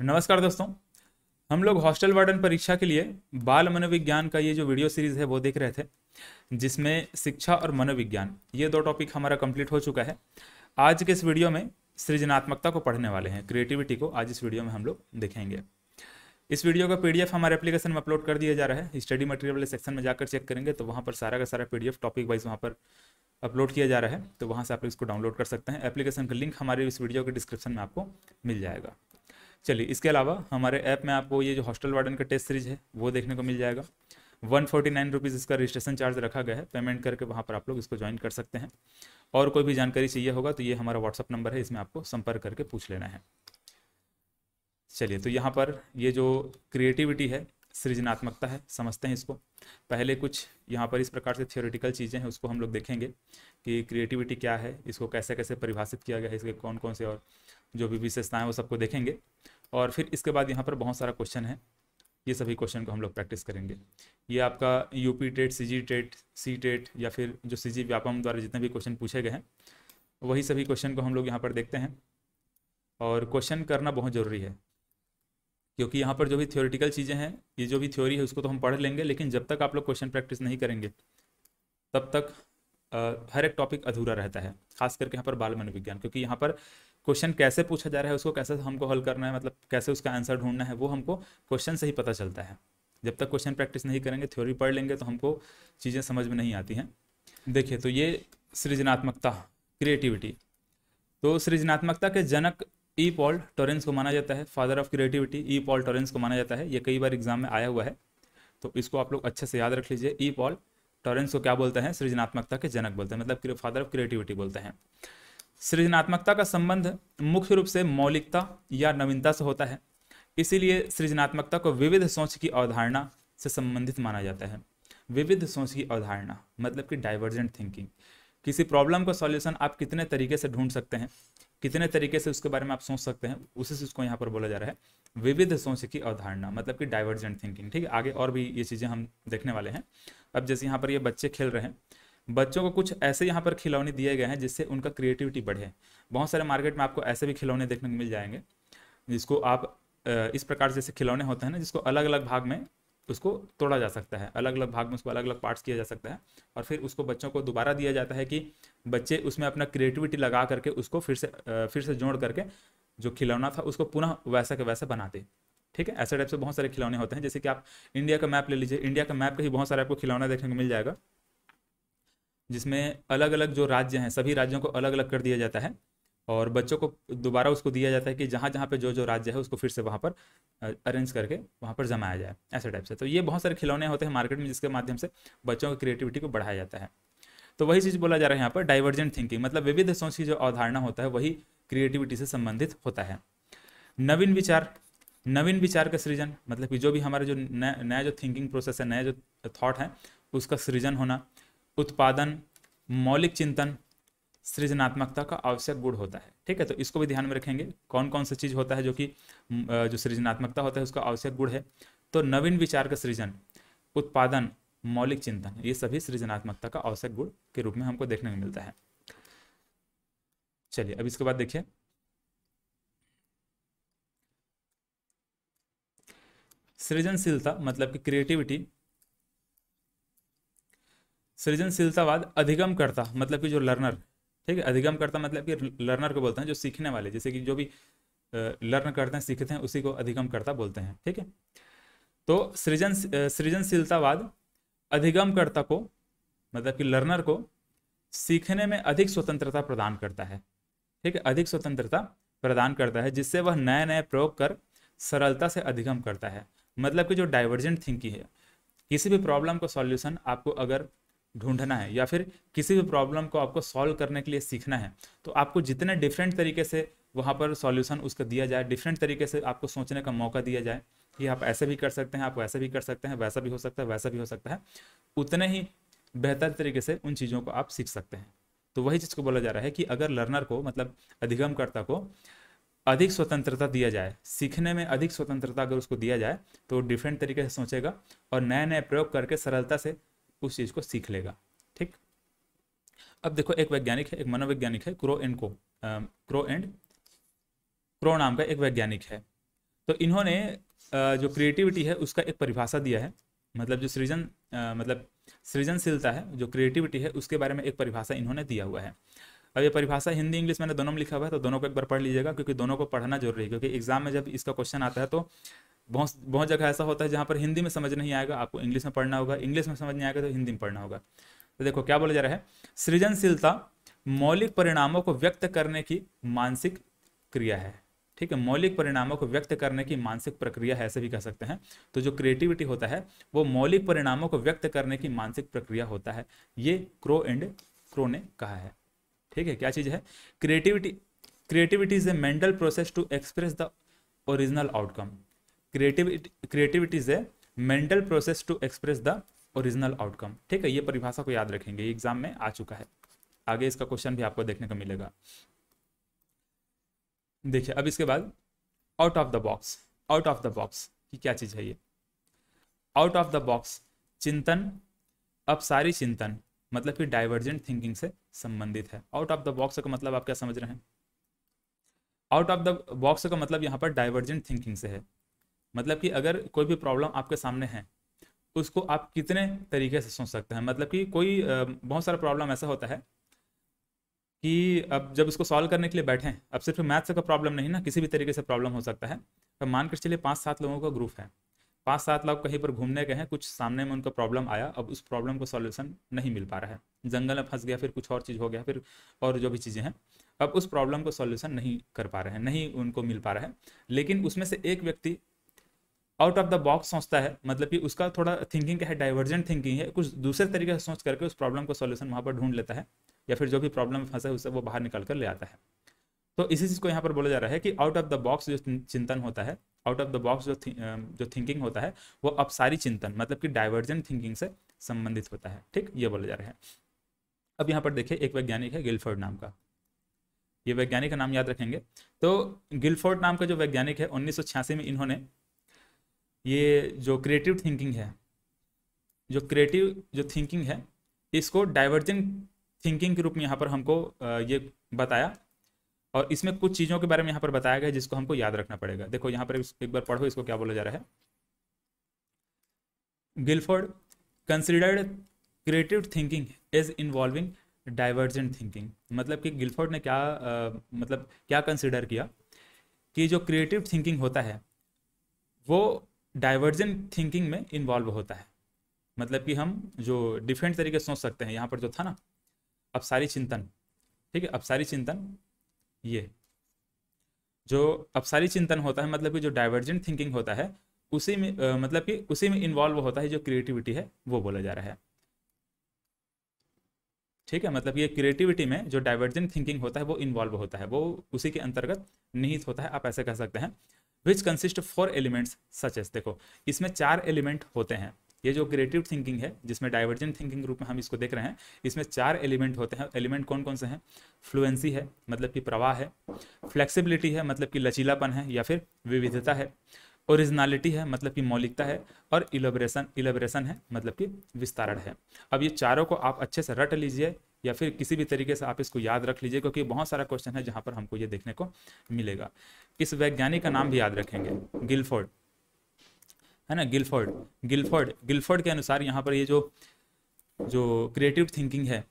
नमस्कार दोस्तों। हम लोग हॉस्टल वार्डन परीक्षा के लिए बाल मनोविज्ञान का ये जो वीडियो सीरीज़ है, वो देख रहे थे, जिसमें शिक्षा और मनोविज्ञान, ये दो टॉपिक हमारा कंप्लीट हो चुका है। आज के इस वीडियो में सृजनात्मकता को पढ़ने वाले हैं क्रिएटिविटी को आज इस वीडियो में हम लोग देखेंगे। इस वीडियो का पीडीएफ हमारे एप्लीकेशन में अपलोड कर दिया जा रहा है। स्टडी मटेरियल वाले सेक्शन में जाकर चेक करेंगे तो वहाँ पर सारा का सारा पीडीएफ टॉपिक वाइज वहाँ पर अपलोड किया जा रहा है। तो वहाँ से आप इसको डाउनलोड कर सकते हैं। एप्लीकेशन का लिंक हमारे इस वीडियो के डिस्क्रिप्शन में आपको मिल जाएगा। चलिए, इसके अलावा हमारे ऐप में आपको ये जो हॉस्टल वार्डन का टेस्ट सीरीज़ है, वो देखने को मिल जाएगा। वन फोर्टी नाइन रुपीज़ इसका रजिस्ट्रेशन चार्ज रखा गया है पेमेंट करके वहाँ पर आप लोग इसको ज्वाइन कर सकते हैं। और कोई भी जानकारी चाहिए होगा तो ये हमारा व्हाट्सअप नंबर है, इसमें आपको संपर्क करके पूछ लेना है। चलिए तो यहाँ पर ये जो क्रिएटिविटी है, सृजनात्मकता है, समझते हैं इसको। पहले कुछ यहाँ पर इस प्रकार से थियोरिटिकल चीज़ें हैं, उसको हम लोग देखेंगे कि क्रिएटिविटी क्या है, इसको कैसे कैसे परिभाषित किया गया है, इसके कौन कौन से और जो भी विशेषताएँ वो सबको देखेंगे। और फिर इसके बाद यहाँ पर बहुत सारा क्वेश्चन है। ये सभी क्वेश्चन को हम लोग प्रैक्टिस करेंगे। ये आपका UP TET C G TET C TET या फिर जो सी जी व्यापम द्वारा जितने भी क्वेश्चन पूछे गए हैं वही सभी क्वेश्चन को हम लोग यहाँ पर देखते हैं। और क्वेश्चन करना बहुत ज़रूरी है क्योंकि यहाँ पर जो भी थ्योरेटिकल चीज़ें हैं ये जो भी थ्योरी है उसको तो हम पढ़ लेंगे लेकिन जब तक आप लोग क्वेश्चन प्रैक्टिस नहीं करेंगे तब तक आ, हर एक टॉपिक अधूरा रहता है खास करके यहाँ पर बाल मनोविज्ञान क्योंकि यहाँ पर क्वेश्चन कैसे पूछा जा रहा है, उसको कैसे हमको हल करना है मतलब कैसे उसका आंसर ढूंढना है, वो हमको क्वेश्चन से ही पता चलता है। जब तक क्वेश्चन प्रैक्टिस नहीं करेंगे, थ्योरी पढ़ लेंगे तो हमको चीज़ें समझ में नहीं आती हैं। देखिए तो ये सृजनात्मकता क्रिएटिविटी तो सृजनात्मकता के जनक ई पॉल टोरेंस को माना जाता है father of creativity E Paul Torrance को माना जाता है। ये कई बार एग्ज़ाम में आया हुआ है तो इसको आप लोग अच्छे से याद रख लीजिए। ई पॉल टोरेंस को क्या बोलते हैं? सृजनात्मकता के जनक बोलते हैं मतलब फादर ऑफ़ क्रिएटिविटी बोलते हैं। सृजनात्मकता का संबंध मुख्य रूप से मौलिकता या नवीनता से होता है। इसीलिए सृजनात्मकता को विविध सोच की अवधारणा से संबंधित माना जाता है। विविध सोच की अवधारणा मतलब कि डाइवर्जेंट थिंकिंग किसी प्रॉब्लम का सॉल्यूशन आप कितने तरीके से ढूंढ सकते हैं, कितने तरीके से उसके बारे में आप सोच सकते हैं, उसी से उसको यहाँ पर बोला जा रहा है। विविध सोच की अवधारणा मतलब कि डाइवर्जेंट थिंकिंग ठीक है? आगे और भी ये चीज़ें हम देखने वाले हैं। अब जैसे यहाँ पर ये बच्चे खेल रहे हैं बच्चों को कुछ ऐसे यहाँ पर खिलौने दिए गए हैं जिससे उनका क्रिएटिविटी बढ़े। बहुत सारे मार्केट में आपको ऐसे भी खिलौने देखने को मिल जाएँगे, जिसको आप इस प्रकार जैसे खिलौने होते हैं ना, जिसको अलग अलग भाग में उसको तोड़ा जा सकता है। अलग अलग भाग में उसको अलग अलग पार्ट्स किया जा सकता है और फिर उसको बच्चों को दोबारा दिया जाता है कि बच्चे उसमें अपना क्रिएटिविटी लगा करके उसको फिर से फिर से जोड़ करके जो खिलौना था उसको पुनः वैसा के वैसा बनाते। ठीक है? ऐसे टाइप से बहुत सारे खिलौने होते हैं। जैसे कि आप इंडिया का मैप ले लीजिए। इंडिया का मैप का ही बहुत सारे आपको खिलौना देखने को मिल जाएगा। जिसमें अलग अलग जो राज्य हैं, सभी राज्यों को अलग अलग कर दिया जाता है और बच्चों को दोबारा उसको दिया जाता है कि जहाँ जहाँ पे जो जो राज्य है उसको फिर से वहाँ पर अरेंज करके वहाँ पर जमाया जाए, ऐसे टाइप से। तो ये बहुत सारे खिलौने होते हैं मार्केट में जिसके माध्यम से बच्चों की क्रिएटिविटी को बढ़ाया जाता है। तो वही चीज़ बोला जा रहा है यहाँ पर डाइवर्जेंट थिंकिंग मतलब विविध सोच की जो अवधारणा होता है वही क्रिएटिविटी से संबंधित होता है। नवीन विचार नवीन विचार का सृजन मतलब कि जो भी हमारे जो नया जो थिंकिंग प्रोसेस है, नया जो थॉट है, उसका सृजन होना उत्पादन, मौलिक चिंतन, सृजनात्मकता का आवश्यक गुण होता है। ठीक है तो इसको भी ध्यान में रखेंगे। कौन कौन सा चीज़ होता है जो कि जो सृजनात्मकता होता है, उसका आवश्यक गुण है? तो नवीन विचार का सृजन, उत्पादन, मौलिक चिंतन, ये सभी सृजनात्मकता का आवश्यक गुण के रूप में हमको देखने को मिलता है। चलिए, अब इसके बाद देखिए। सृजनशीलता मतलब कि क्रिएटिविटी सृजनशीलतावाद अधिगम करता मतलब कि जो लर्नर ठीक है? अधिगम करता मतलब कि लर्नर को बोलते हैं, जो सीखने वाले, जैसे कि जो भी लर्न करते हैं, सीखते हैं, उसी को अधिगम करता बोलते हैं, ठीक है? तो सृजन सृजनशीलतावाद अधिगमकर्ता को मतलब कि लर्नर को, सीखने में अधिक स्वतंत्रता प्रदान करता है, ठीक है? अधिक स्वतंत्रता प्रदान करता है, जिससे वह नए नए प्रयोग कर सरलता से अधिगम करता है। मतलब कि जो डाइवर्जेंट थिंकिंग है, किसी भी प्रॉब्लम का सॉल्यूशन आपको अगर ढूंढना है या फिर किसी भी प्रॉब्लम को आपको सॉल्व करने के लिए सीखना है तो आपको जितने डिफरेंट तरीके से वहाँ पर सॉल्यूशन उसका दिया जाए डिफरेंट तरीके से आपको सोचने का मौका दिया जाए कि आप ऐसे भी कर सकते हैं, आप वैसे भी कर सकते हैं, वैसा भी हो सकता है, वैसा भी हो सकता है, उतने ही बेहतर तरीके से उन चीज़ों को आप सीख सकते हैं। तो वही चीज़ को बोला जा रहा है कि अगर लर्नर को मतलब अधिगमकर्ता को अधिक स्वतंत्रता दिया जाए, सीखने में अधिक स्वतंत्रता अगर उसको दिया जाए तो डिफरेंट तरीके से सोचेगा और नए नए प्रयोग करके सरलता से उस चीज़ को सीख लेगा, ठीक? अब देखो, एक वैज्ञानिक है, एक मनोवैज्ञानिक है, क्रो एंड को क्रो एंड क्रो नाम का एक वैज्ञानिक है। तो इन्होंने जो क्रिएटिविटी है, उसका एक परिभाषा दिया है। मतलब जो सृजन मतलब सृजनशीलता है, जो क्रिएटिविटी है, उसके बारे में एक परिभाषा इन्होंने दिया हुआ है। अब ये परिभाषा हिंदी, इंग्लिश मैंने दोनों में लिखा हुआ है तो दोनों को एक बार पढ़ लीजिएगा, क्योंकि दोनों को पढ़ना ज़रूरी है, क्योंकि एग्ज़ाम में जब इसका क्वेश्चन आता है तो बहुत बहुत जगह ऐसा होता है जहाँ पर हिंदी में समझ नहीं आएगा, आपको इंग्लिश में पढ़ना होगा, इंग्लिश में समझ नहीं आएगा तो हिंदी में पढ़ना होगा। तो देखो, क्या बोला जा रहा है? सृजनशीलता मौलिक परिणामों को व्यक्त करने की मानसिक क्रिया है। ठीक है, मौलिक परिणामों को व्यक्त करने की मानसिक प्रक्रिया है, ऐसे भी कह सकते हैं। तो जो क्रिएटिविटी होता है, वो मौलिक परिणामों को व्यक्त करने की मानसिक प्रक्रिया होता है। ये क्रो एंड क्रो ने कहा है। ठीक है, क्या चीज़ है? Creativity creativity is a mental process to express the original outcome creativity creativity is a mental process to express the original outcome ठीक है, ये परिभाषा को याद रखेंगे एग्ज़ाम में आ चुका है। आगे इसका क्वेश्चन भी आपको देखने को मिलेगा। देखिए, अब इसके बाद out of the box out of the box की क्या चीज़ है ये? आउट ऑफ़ द बॉक्स चिंतन, अब सारी चिंतन मतलब कि डाइवर्जेंट थिंकिंग से संबंधित है। आउट ऑफ़ द बॉक्स का मतलब आप क्या समझ रहे हैं? आउट ऑफ़ द बॉक्स का मतलब यहाँ पर डाइवर्जेंट थिंकिंग से है। मतलब कि अगर कोई भी प्रॉब्लम आपके सामने है, उसको आप कितने तरीके से सोच सकते हैं? मतलब कि कोई बहुत सारा प्रॉब्लम ऐसा होता है कि अब जब इसको सॉल्व करने के लिए बैठे अब सिर्फ़ मैथ्स का प्रॉब्लम नहीं ना, किसी भी तरीके से प्रॉब्लम हो सकता है। तो मान कर चलिए पाँच सात लोगों का ग्रुप है। पाँच सात लोग कहीं पर घूमने गए हैं, कुछ सामने में उनका प्रॉब्लम आया, अब उस प्रॉब्लम को सॉल्यूशन नहीं मिल पा रहा है। जंगल में फंस गया, फिर कुछ और चीज़ हो गया, फिर और जो भी चीज़ें हैं, अब उस प्रॉब्लम को सॉल्यूशन नहीं कर पा रहे हैं, नहीं उनको मिल पा रहा है। लेकिन उसमें से एक व्यक्ति आउट ऑफ़ द बॉक्स सोचता है मतलब कि उसका थोड़ा थिंकिंग क्या है डाइवर्जेंट थिंकिंग है, कुछ दूसरे तरीके से सोच करके उस प्रॉब्लम को सॉल्यूशन वहाँ पर ढूंढ लेता है, या फिर जो भी प्रॉब्लम फंसा है, उससे वो बाहर निकल कर ले आता है। तो इसी चीज़ को यहाँ पर बोला जा रहा है कि आउट ऑफ़ द बॉक्स जो चिंतन होता है आउट ऑफ़ द बॉक्स जो जो थिंकिंग होता है, वो अब सारी चिंतन मतलब कि डाइवर्जेंट थिंकिंग से संबंधित होता है, ठीक? ये बोला जा रहा है। अब यहाँ पर देखिए, एक वैज्ञानिक है गिलफोर्ड नाम का। ये वैज्ञानिक का नाम याद रखेंगे। तो गिलफोर्ड नाम का जो वैज्ञानिक है, उन्नीस सौ छियासी में इन्होंने ये जो क्रिएटिव थिंकिंग है जो क्रिएटिव जो थिंकिंग है इसको डाइवर्जेंट थिंकिंग के रूप में यहाँ पर हमको ये बताया। और इसमें कुछ चीज़ों के बारे में यहाँ पर बताया गया जिसको हमको याद रखना पड़ेगा। देखो यहाँ पर एक बार पढ़ो इसको क्या बोला जा रहा है। Guilford considered creative thinking is involving divergent thinking मतलब कि गिलफोर्ड ने क्या आ, मतलब क्या कंसिडर किया कि जो क्रिएटिव थिंकिंग होता है वो डाइवर्जेंट थिंकिंग में इन्वॉल्व होता है। मतलब कि हम जो डिफरेंट तरीके से सोच सकते हैं यहाँ पर जो था ना अब सारी चिंतन ठीक है अब सारी चिंतन ये जो अब सारी चिंतन होता है मतलब कि जो डाइवर्जेंट थिंकिंग होता है उसी में आ, मतलब कि उसी में इन्वॉल्व होता है जो क्रिएटिविटी है वो बोला जा रहा है। ठीक है मतलब ये क्रिएटिविटी में जो डाइवर्जेंट थिंकिंग होता है वो इन्वॉल्व होता है वो उसी के अंतर्गत निहित होता है आप ऐसे कह सकते हैं। Which consist four elements such as देखो, इसमें चार एलिमेंट होते हैं। ये जो क्रिएटिव थिंकिंग है, जिसमें डाइवर्जेंट थिंकिंग रूप में हम इसको देख रहे हैं, इसमें चार एलिमेंट होते हैं। एलिमेंट कौन कौन से हैं? फ्लुएंसी है मतलब कि प्रवाह है। फ्लेक्सिबिलिटी है मतलब कि लचीलापन है, या फिर विविधता है। ओरिजिनलिटी है मतलब कि मौलिकता है। और इलोबरेशन इलोबरेशन है मतलब कि विस्तारण है। अब ये चारों को आप अच्छे से रट लीजिए या फिर किसी भी तरीके से आप इसको याद रख लीजिए, क्योंकि बहुत सारा क्वेश्चन है जहाँ पर हमको ये देखने को मिलेगा। इस वैज्ञानिक का नाम भी याद रखेंगे? गिलफोर्ड। है ना? गिलफोर्ड। गिलफोर्ड। गिलफोर्ड के अनुसार यहाँ पर ये जो जो क्रिएटिव थिंकिंग है,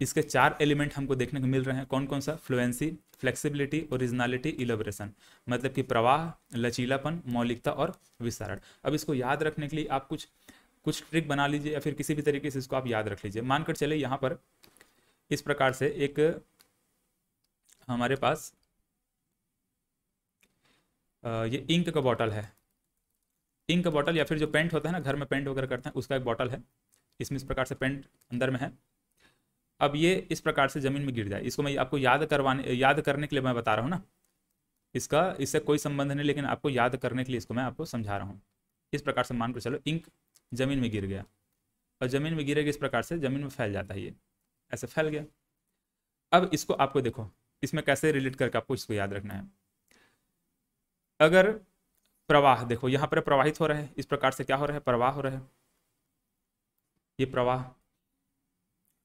इसके चार एलिमेंट हमको देखने को मिल रहे हैं। कौन कौन सा? फ्लुएंसी फ्लेक्सिबिलिटी ओरिजिनलिटी इलोबरेशन मतलब कि प्रवाह, लचीलापन, मौलिकता और विस्तारण। अब इसको याद रखने के लिए आप कुछ कुछ ट्रिक बना लीजिए या फिर किसी भी तरीके से इसको आप याद रख लीजिए। मानकर चले यहाँ पर इस प्रकार से एक हमारे पास ये इंक का बॉटल है। इंक का बॉटल या फिर जो पेंट होता है ना, घर में पेंट वगैरह करते हैं, उसका एक बॉटल है। इसमें इस प्रकार से पेंट अंदर में है। अब ये इस प्रकार से ज़मीन में गिर जाए। इसको मैं आपको याद करवाने, याद करने के लिए मैं बता रहा हूँ ना। इसका, इससे कोई संबंध नहीं, लेकिन आपको याद करने के लिए इसको मैं आपको समझा रहा हूँ। इस प्रकार से मान कर चलो, इंक ज़मीन में गिर गया। और ज़मीन में गिरेगा इस प्रकार से, ज़मीन में फैल जाता है ये। ऐसे फैल गया। अब इसको आपको देखो, इसमें कैसे रिलेट करके आपको इसको याद रखना है। अगर प्रवाह, देखो यहाँ पर प्रवाहित हो रहा है, इस प्रकार से क्या हो रहा है? प्रवाह हो रहा है। ये प्रवाह,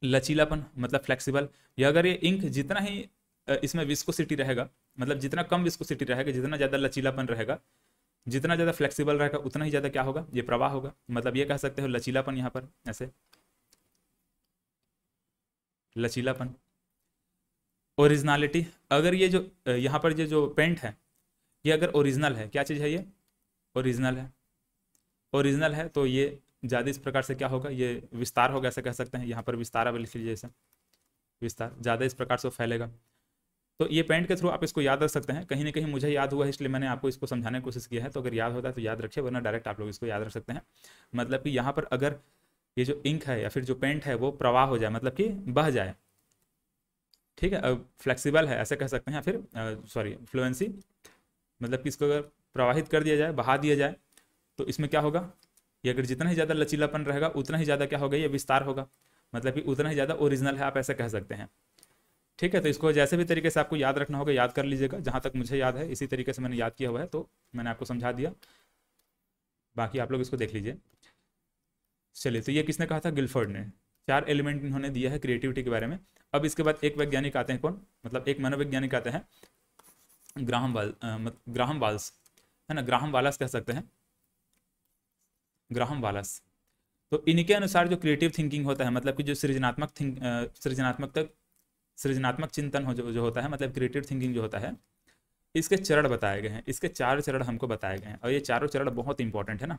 लचीलापन मतलब फ्लेक्सिबल या अगर ये इंक जितना ही इसमें विस्कोसिटी रहेगा मतलब जितना कम विस्कोसिटी रहेगा, जितना ज़्यादा लचीलापन रहेगा, जितना ज़्यादा फ्लेक्सिबल रहेगा, उतना ही ज़्यादा क्या होगा? ये प्रवाह होगा। मतलब ये कह सकते हो लचीलापन यहाँ पर, ऐसे। लचीलापन ओरिजिनलिटी अगर ये जो यहाँ पर ये जो पेंट है, ये अगर ओरिजिनल है, क्या चीज़ है ये? ओरिजिनल है। ओरिजिनल है तो ये ज़्यादा इस प्रकार से क्या होगा? ये विस्तार होगा ऐसे कह सकते हैं। यहाँ पर विस्तार अब लिख लीजिए विस्तार, ज़्यादा इस प्रकार से फैलेगा। तो ये पेंट के थ्रू आप इसको याद रख सकते हैं। कहीं ना कहीं मुझे याद हुआ है, इसलिए मैंने आपको इसको समझाने की कोशिश किया है। तो अगर याद होता है तो याद रखिए, वरना डायरेक्ट आप लोग इसको याद रख सकते हैं। मतलब कि यहाँ पर अगर ये जो इंक है या फिर जो पेंट है वो प्रवाह हो जाए मतलब कि बह जाए। ठीक है? फ्लेक्सिबल है, ऐसे कह सकते हैं या फिर सॉरी फ्लुएंसी मतलब कि इसको अगर प्रवाहित कर दिया जाए, बहा दिया जाए तो इसमें क्या होगा? ये अगर जितना ही ज़्यादा लचीलापन रहेगा, उतना ही ज़्यादा क्या होगा? ये विस्तार होगा। मतलब कि उतना ही ज़्यादा ओरिजिनल है, आप ऐसे कह सकते हैं। ठीक है? तो इसको जैसे भी तरीके से आपको याद रखना होगा, याद कर लीजिएगा। जहाँ तक मुझे याद है, इसी तरीके से मैंने याद किया हुआ है तो मैंने आपको समझा दिया। बाकी आप लोग इसको देख लीजिए। चलिए तो ये किसने कहा था? गिलफर्ड ने। चार एलिमेंट इन्होंने दिया है क्रिएटिविटी के बारे में। अब इसके बाद एक वैज्ञानिक आते हैं, कौन? मतलब एक मनोवैज्ञानिक आते हैं ग्राहम वाल ग्राहम वाल्स है ना? ग्राहम वालस कह सकते हैं। ग्राहम वालस तो इनके अनुसार जो क्रिएटिव थिंकिंग होता है मतलब कि जो सृजनात्मक थिंक सृजनात्मक तक, सृजनात्मक चिंतन हो, जो जो होता है मतलब क्रिएटिव थिंकिंग जो होता है, इसके चरण बताए गए हैं। इसके चार चरण हमको बताए गए हैं। और ये चारों चरण बहुत इंपॉर्टेंट है ना।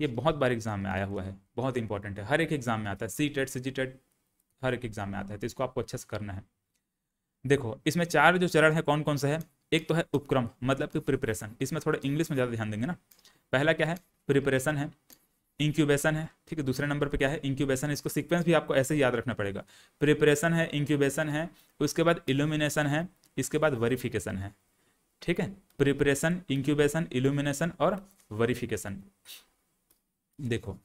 ये बहुत बार एग्ज़ाम में आया हुआ है, बहुत इंपॉर्टेंट है। हर एक एग्ज़ाम में आता है सी टेट सी टेट हर एक एग्ज़ाम में आता है तो इसको आपको अच्छे से करना है। देखो, इसमें चार जो चरण है कौन कौन सा है? एक तो है उपक्रम मतलब कि प्रिपरेशन इसमें थोड़ा इंग्लिश में ज़्यादा ध्यान देंगे ना। पहला क्या है? प्रिपरेशन है इंक्यूबेशन है, ठीक है? दूसरे नंबर पे क्या है? इंक्यूबेशन इसको सीक्वेंस भी आपको ऐसे ही याद रखना पड़ेगा। प्रिपरेशन है इंक्यूबेशन है, उसके बाद इल्यूमिनेशन है, इसके बाद वेरिफिकेशन है। ठीक है? प्रिपरेशन इंक्यूबेशन इल्यूमिनेशन और वेरिफिकेशन देखो,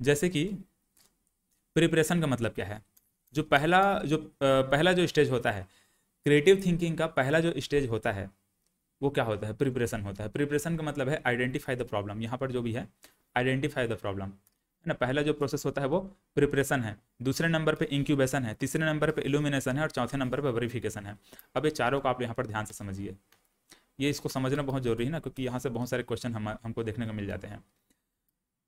जैसे कि प्रिपरेशन का मतलब क्या है? जो पहला जो पहला जो स्टेज होता है क्रिएटिव थिंकिंग का पहला जो स्टेज होता है, वो क्या होता है? प्रिपरेशन होता है। प्रिपरेशन का मतलब है आइडेंटिफाई द प्रॉब्लम यहाँ पर जो भी है आइडेंटिफाई द प्रॉब्लम है ना? पहला जो प्रोसेस होता है वो प्रिपरेशन है। दूसरे नंबर पे इंक्यूबेशन है। तीसरे नंबर पे इल्यूमिनेशन है और चौथे नंबर पे वेरिफिकेशन है। अब ये चारों को आप यहाँ पर ध्यान से समझिए। ये इसको समझना बहुत ज़रूरी है ना, क्योंकि यहाँ से बहुत सारे क्वेश्चन हम, हमको देखने को मिल जाते हैं।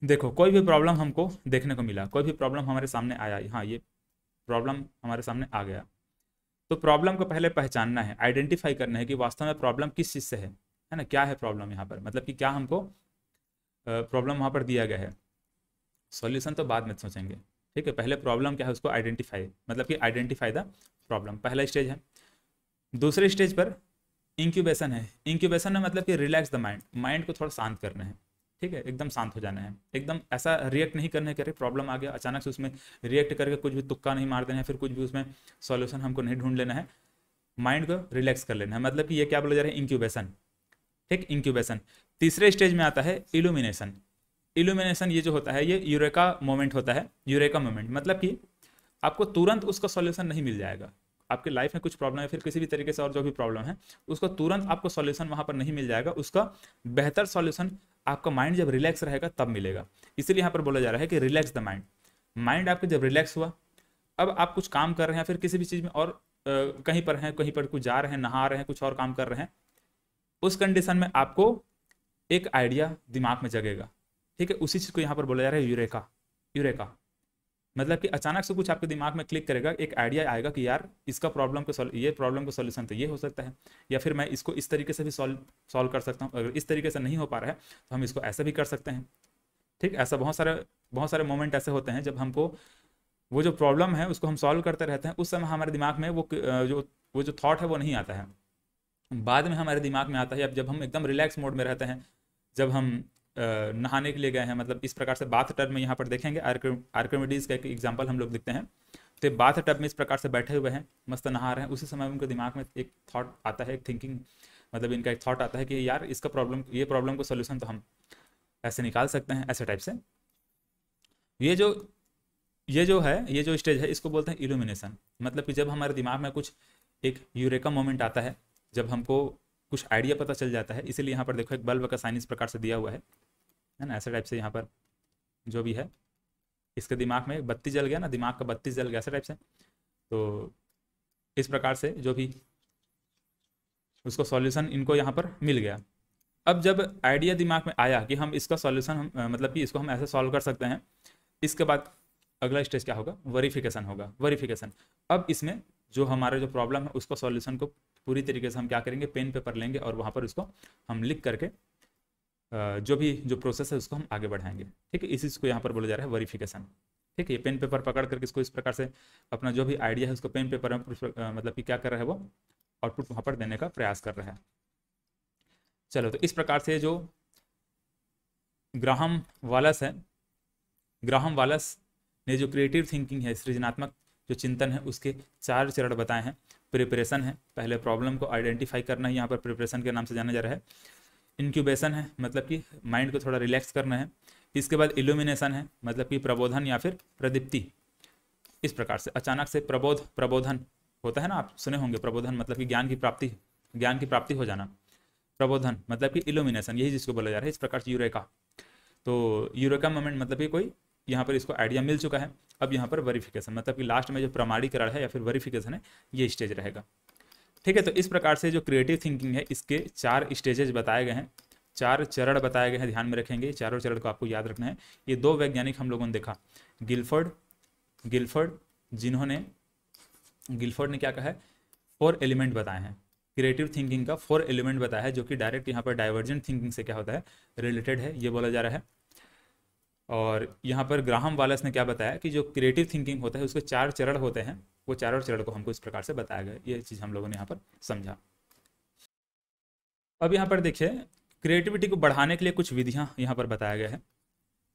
देखो, कोई भी प्रॉब्लम हमको देखने को मिला, कोई भी प्रॉब्लम हमारे सामने आया हाँ ये प्रॉब्लम हमारे सामने आ गया। तो प्रॉब्लम को पहले पहचानना है आइडेंटिफाई करना है कि वास्तव में प्रॉब्लम किस चीज़ से है है ना? क्या है प्रॉब्लम यहाँ पर? मतलब कि क्या हमको प्रॉब्लम वहाँ पर दिया गया है। सॉल्यूशन तो बाद में सोचेंगे, ठीक है? पहले प्रॉब्लम क्या है उसको आइडेंटिफाई मतलब कि आइडेंटिफाई द प्रॉब्लम पहला स्टेज है। दूसरे स्टेज पर इंक्यूबेशन है। इंक्यूबेशन में मतलब कि रिलैक्स द माइंड माइंड को थोड़ा शांत करना है। ठीक है? एकदम शांत हो जाना है। एकदम ऐसा रिएक्ट नहीं करने करे प्रॉब्लम आ गया। अचानक से उसमें रिएक्ट करके कुछ भी तुक्का नहीं मार देना है, फिर कुछ भी उसमें सॉल्यूशन हमको नहीं ढूंढ लेना है। माइंड को रिलैक्स कर लेना है। मतलब कि ये क्या बोला जा रहा है? इंक्यूबेशन ठीक? इंक्यूबेशन तीसरे स्टेज में आता है इल्यूमिनेशन इल्यूमिनेशन ये जो होता है, ये यूरेका मोमेंट होता है। यूरेका मोमेंट मतलब कि आपको तुरंत उसका सॉल्यूशन नहीं मिल जाएगा। आपके लाइफ में कुछ प्रॉब्लम है फिर किसी भी तरीके से और जो भी प्रॉब्लम है उसको तुरंत आपको सॉल्यूशन वहाँ पर नहीं मिल जाएगा। उसका बेहतर सॉल्यूशन आपका माइंड जब रिलैक्स रहेगा तब मिलेगा। इसीलिए यहाँ पर बोला जा रहा है कि रिलैक्स द माइंड माइंड आपके जब रिलैक्स हुआ अब आप कुछ काम कर रहे हैं फिर किसी भी चीज़ में और आ, कहीं पर हैं कहीं पर कुछ जा रहे हैं नहा रहे हैं कुछ और काम कर रहे हैं उस कंडीशन में आपको एक आइडिया दिमाग में जगेगा। ठीक है उसी चीज़ को यहाँ पर बोला जा रहा है यूरेका। यूरेका। मतलब कि अचानक से कुछ आपके दिमाग में क्लिक करेगा, एक आइडिया आएगा कि यार, इसका प्रॉब्लम को ये प्रॉब्लम का सोल्यूशन तो ये हो सकता है, या फिर मैं इसको इस तरीके से भी सॉल्व सॉल्व कर सकता हूँ। अगर इस तरीके से नहीं हो पा रहा है तो हम इसको ऐसा भी कर सकते हैं। ठीक, ऐसा बहुत सारे बहुत सारे मोमेंट ऐसे होते हैं जब हमको वो जो प्रॉब्लम है, उसको हम सॉल्व करते रहते हैं, उस समय हमारे दिमाग में वो जो वो जो थाट है वो नहीं आता है। बाद में हमारे दिमाग में आता है, अब जब हम एकदम रिलैक्स मोड में रहते हैं, जब हम नहाने के लिए गए हैं। मतलब इस प्रकार से बाथ टब में यहाँ पर देखेंगे आर्कोमिडीज का एक एग्ज़ाम्पल हम लोग देखते हैं। तो बाथ टब में इस प्रकार से बैठे हुए हैं, मस्त नहा रहे हैं। उसी समय उनके दिमाग में एक थॉट आता है, एक थिंकिंग मतलब इनका एक थॉट आता है कि यार इसका प्रॉब्लम ये प्रॉब्लम को सोल्यूशन तो हम ऐसे निकाल सकते हैं, ऐसे टाइप से। ये जो ये जो है, ये जो स्टेज है, इसको बोलते हैं इल्यूमिनेशन मतलब कि जब हमारे दिमाग में कुछ एक यूरेका मोमेंट आता है, जब हमको कुछ आइडिया पता चल जाता है, इसीलिए यहाँ पर देखो एक बल्ब का साइन इस प्रकार से दिया हुआ है। है ना? ऐसे टाइप से यहाँ पर जो भी है, इसके दिमाग में बत्ती जल गया ना? दिमाग का बत्ती जल गया, ऐसे टाइप से। तो इस प्रकार से जो भी उसको सॉल्यूशन इनको यहाँ पर मिल गया। अब जब आइडिया दिमाग में आया कि हम इसका सॉल्यूशन हम मतलब कि इसको हम ऐसे सॉल्व कर सकते हैं, इसके बाद अगला स्टेज क्या होगा? वेरिफिकेशन होगा। वेरिफिकेशन अब इसमें जो हमारा जो प्रॉब्लम है, उसको सॉल्यूशन को पूरी तरीके से हम क्या करेंगे? पेन पेपर लेंगे और वहाँ पर उसको हम लिख करके जो भी जो प्रोसेस है, उसको हम आगे बढ़ाएँगे। ठीक है, इसी को यहाँ पर बोला जा रहा है वेरिफिकेशन ठीक है, ये पेन पेपर पकड़ करके इसको इस प्रकार से अपना जो भी आइडिया है, उसको पेन पेपर में मतलब कि क्या कर रहा है वो आउटपुट वहाँ पर देने का प्रयास कर रहा है। चलो तो इस प्रकार से जो ग्राहम वालस है, ग्राहम वालस ने जो क्रिएटिव थिंकिंग है, सृजनात्मक जो चिंतन है, उसके चार चरण बताए हैं। प्रिपरेशन है, पहले प्रॉब्लम को आइडेंटिफाई करना ही, यहाँ पर प्रिपरेशन के नाम से जाना जा रहा है। इंक्यूबेशन है मतलब कि माइंड को थोड़ा रिलैक्स करना है। इसके बाद इल्यूमिनेशन है मतलब कि प्रबोधन या फिर प्रदीप्ति। इस प्रकार से, अचानक से प्रबोध, प्रबोधन होता है ना, आप सुने होंगे, प्रबोधन मतलब कि ज्ञान की प्राप्ति, ज्ञान की प्राप्ति हो जाना। प्रबोधन मतलब कि इल्यूमिनेशन यही जिसको बोला जा रहा है, इस प्रकार से यूरेका। तो यूरेका मोमेंट मतलब कि कोई, यहाँ पर इसको आइडिया मिल चुका है। अब यहाँ पर वेरिफिकेशन मतलब कि लास्ट में जो प्रमाणीकरण है या फिर वेरिफिकेशन है, ये स्टेज रहेगा। ठीक है तो इस प्रकार से जो क्रिएटिव थिंकिंग है, इसके चार स्टेजेज बताए गए हैं। चार चरण बताए गए हैं, ध्यान में रखेंगे। चारों चरण को आपको याद रखना है। ये दो वैज्ञानिक हम लोगों ने देखा। गिलफर्ड गिलफर्ड, जिन्होंने, गिलफर्ड ने क्या कहा है? फोर एलिमेंट बताए हैं। क्रिएटिव थिंकिंग का फोर एलिमेंट बताया है, जो कि डायरेक्ट यहाँ पर डाइवर्जेंट थिंकिंग से क्या होता है? रिलेटेड है। ये बोला जा रहा है। और यहाँ पर ग्राहम वालस ने क्या बताया कि जो क्रिएटिव थिंकिंग होता है, उसके चार चरण होते हैं। वो चारों चरण को हमको इस प्रकार से बताया गया। ये चीज़ हम लोगों ने यहाँ पर समझा। अब यहाँ पर देखिए क्रिएटिविटी को बढ़ाने के लिए कुछ विधियाँ यहाँ पर बताया गया है।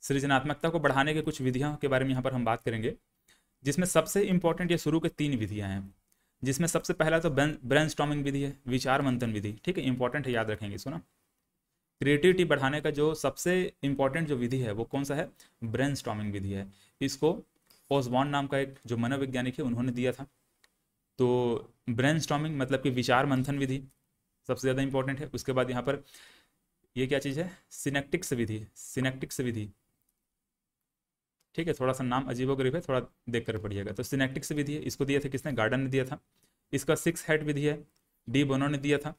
सृजनात्मकता को बढ़ाने के कुछ विधियों के बारे में यहाँ पर हम बात करेंगे, जिसमें सबसे इम्पोर्टेंट ये शुरू के तीन विधियाँ हैं। जिसमें सबसे पहला तो ब्रेन विधि है, विचार मंथन विधि। ठीक है इंपॉर्टेंट है, याद रखेंगे इसको ना। क्रिएटिविटी बढ़ाने का जो सबसे इंपॉर्टेंट जो विधि है, वो कौन सा है? ब्रेन विधि है। इसको ओसबॉन नाम का एक जो मनोवैज्ञानिक है, उन्होंने दिया था। तो ब्रेन मतलब कि विचार मंथन विधि सबसे ज़्यादा इंपॉर्टेंट है। उसके बाद यहाँ पर ये क्या चीज़ है? सिनेक्टिक्स विधि सिनेक्टिक्स विधि। ठीक है, थोड़ा सा नाम अजीबो गरीब है, थोड़ा देख कर पढ़िएगा। तो सिनेक्टिक्स विधि है, इसको दिया था किसने? गार्डन ने दिया था। इसका सिक्स हेड विधि है डी बोनो ने दिया था।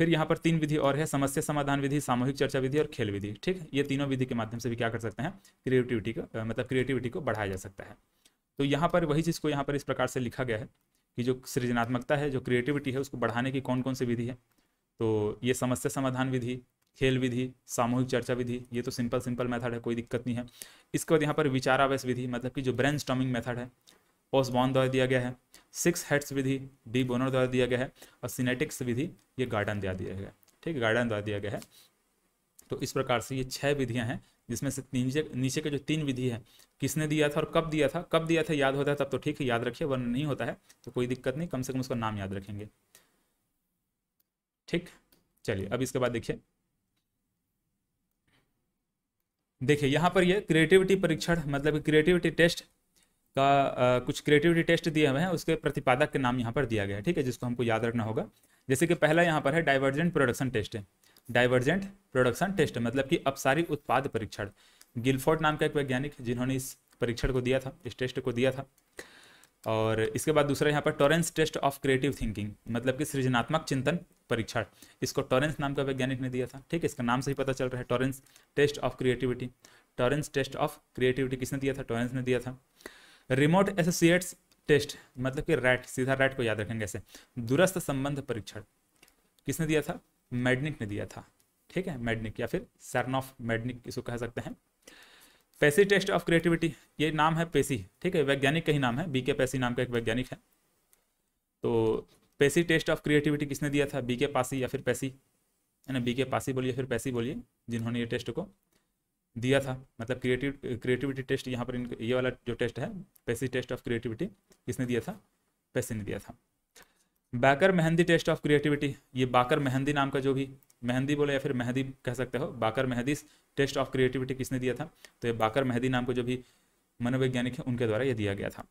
फिर यहाँ पर तीन विधि और है, समस्या समाधान विधि, सामूहिक चर्चा विधि और खेल विधि, ठीक है? ये तीनों विधि के माध्यम से भी क्या कर सकते हैं क्रिएटिविटी का मतलब क्रिएटिविटी को बढ़ाया जा सकता है। तो यहाँ पर वही चीज़ को यहाँ पर इस प्रकार से लिखा गया है कि जो सृजनात्मकता है, जो क्रिएटिविटी है, उसको बढ़ाने की कौन कौन सी विधि है? तो ये समस्या समाधान विधि, खेल विधि, सामूहिक चर्चा विधि, ये तो सिंपल सिंपल मेथड है, कोई दिक्कत नहीं है। इसके बाद यहाँ पर विचारावेश विधि मतलब कि जो ब्रेन स्टॉमिंग मेथड है ओसबॉन द्वारा दिया गया है। सिक्स हेड्स विधि, डी बोनर द्वारा दिया गया है और सिनेटिक्स विधि, ये गार्डन द्वारा दिया गया है। ठीक है, गार्डन द्वारा दिया गया है। तो इस प्रकार से ये छह विधियाँ हैं, जिसमें से नीचे नीचे के जो तीन विधि है, किसने दिया था और कब दिया था, कब दिया था याद होता है, तब तो ठीक है, याद रखिए, वरना नहीं होता है तो कोई दिक्कत नहीं, कम से कम उसका नाम याद रखेंगे। ठीक, चलिए, अब इसके बाद देखिए। देखिए, यहाँ पर ये क्रिएटिविटी परीक्षण मतलब क्रिएटिविटी टेस्ट का आ, कुछ क्रिएटिविटी टेस्ट दिए हुए हैं उसके प्रतिपादक के नाम यहाँ पर दिया गया है ठीक है जिसको हमको याद रखना होगा। जैसे कि पहला यहाँ पर है divergent production test divergent production test मतलब कि अपसारी उत्पाद परीक्षण। गिलफोर्ड नाम का एक वैज्ञानिक जिन्होंने इस परीक्षण को दिया था इस टेस्ट को दिया था। और इसके बाद दूसरा यहाँ पर Torrance test of creative thinking मतलब कि सृजनात्मक चिंतन परीक्षण। इसको टोरेंस नाम का वैज्ञानिक ने दिया था ठीक है इसका नाम से ही पता चल रहा है Torrance test of creativity Torrance test of creativity किसने दिया था? टोरेंस ने दिया था। रिमोट एसोसिएट्स टेस्ट मतलब कि रैट सीधा रैट को याद रखेंगे ऐसे। दूरस्थ संबंध परीक्षण। किसने दिया था? मेडनिक ने दिया था। ठीक है? मेडनिक या फिर सरन ऑफ़ मेडनिक इसको कह सकते हैं? Passi test of creativity. ये नाम है पेसी। ठीक है? वैज्ञानिक का ही नाम है। बी के पेसी नाम का एक वैज्ञानिक है। तो पेसी टेस्ट ऑफ़ क्रिएटिविटी किसने दिया था? बी के पासी या फिर पैसी? है ना बी के पासी बोलिए, फिर पैसी बोलिए, जिन्होंने ये टेस्ट को दिया था। मतलब क्रिएटिव क्रिएटिविटी टेस्ट यहाँ पर ये वाला जो टेस्ट है पैसी टेस्ट ऑफ़ क्रिएटिविटी किसने दिया था, पैसी ने दिया था। Baqer Mehdi test of creativity ये बाकर मेहंदी नाम का जो भी मेहंदी बोले या फिर मेहंदी कह सकते हो, Baqer Mehdi test of creativity किसने दिया था? तो ये बाकर मेहंदी नाम का जो भी मनोवैज्ञानिक है, उनके द्वारा ये दिया गया था।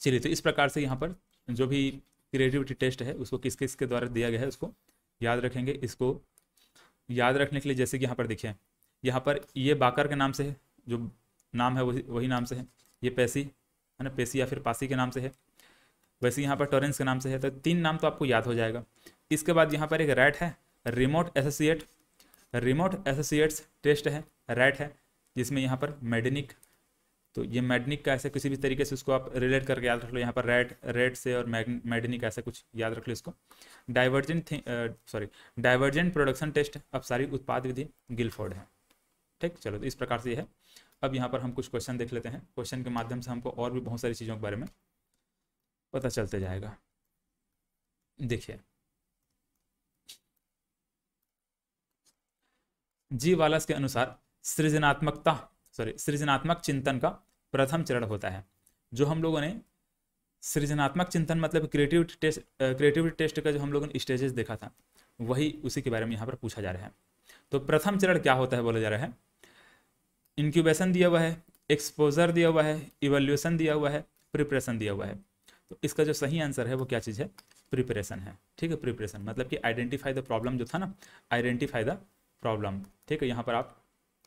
चलिए तो इस प्रकार से यहाँ पर जो भी क्रिएटिविटी टेस्ट है, उसको किस किस के द्वारा दिया गया है, उसको याद रखेंगे। इसको याद रखने के लिए जैसे कि यहाँ पर देखिए यहाँ पर ये बाकर के नाम से है, जो नाम है वही वही नाम से है। ये पैसी, है ना, पैसी या फिर पासी के नाम से है। वैसे यहाँ पर टोरेंस के नाम से है तो तीन नाम तो आपको याद हो जाएगा। इसके बाद यहाँ पर एक रैट है, remote associate. Remote associates test है, रैट है, जिसमें यहाँ पर मेडनिक तो ये मैडनिक का ऐसे किसी भी तरीके से उसको आप रिलेट करके याद रख लो, यहाँ पर रेड रेड से और मैडनिक ऐसा कुछ याद रख लो इसको। Divergent sorry, divergent production test, अब सारी उत्पाद विधि गिलफोर्ड है। ठीक, चलो तो इस प्रकार से ये है। अब यहाँ पर हम कुछ क्वेश्चन देख लेते हैं। क्वेश्चन के माध्यम से हमको और भी बहुत सारी चीज़ों के बारे में पता चलते जाएगा। देखिए। जी वालस के अनुसार सृजनात्मकता सॉरी सृजनात्मक चिंतन का प्रथम चरण होता है, जो हम लोगों ने सृजनात्मक चिंतन मतलब क्रिएटिविटी टेस्ट क्रिएटिविटी टेस्ट का जो हम लोगों ने स्टेजेस देखा था, वही उसी के बारे में यहाँ पर पूछा जा रहा है। तो प्रथम चरण क्या होता है बोला जा रहा है? इंक्यूबेशन दिया हुआ है एक्सपोजर दिया हुआ है इवोल्यूशन दिया हुआ है प्रिपरेशन दिया हुआ है। तो इसका जो सही आंसर है वो क्या चीज़ है? प्रिपरेशन है। ठीक है? प्रिपरेशन मतलब कि आइडेंटिफाई द प्रॉब्लम जो था ना आइडेंटिफाई द प्रॉब्लम ठीक है? यहाँ पर आप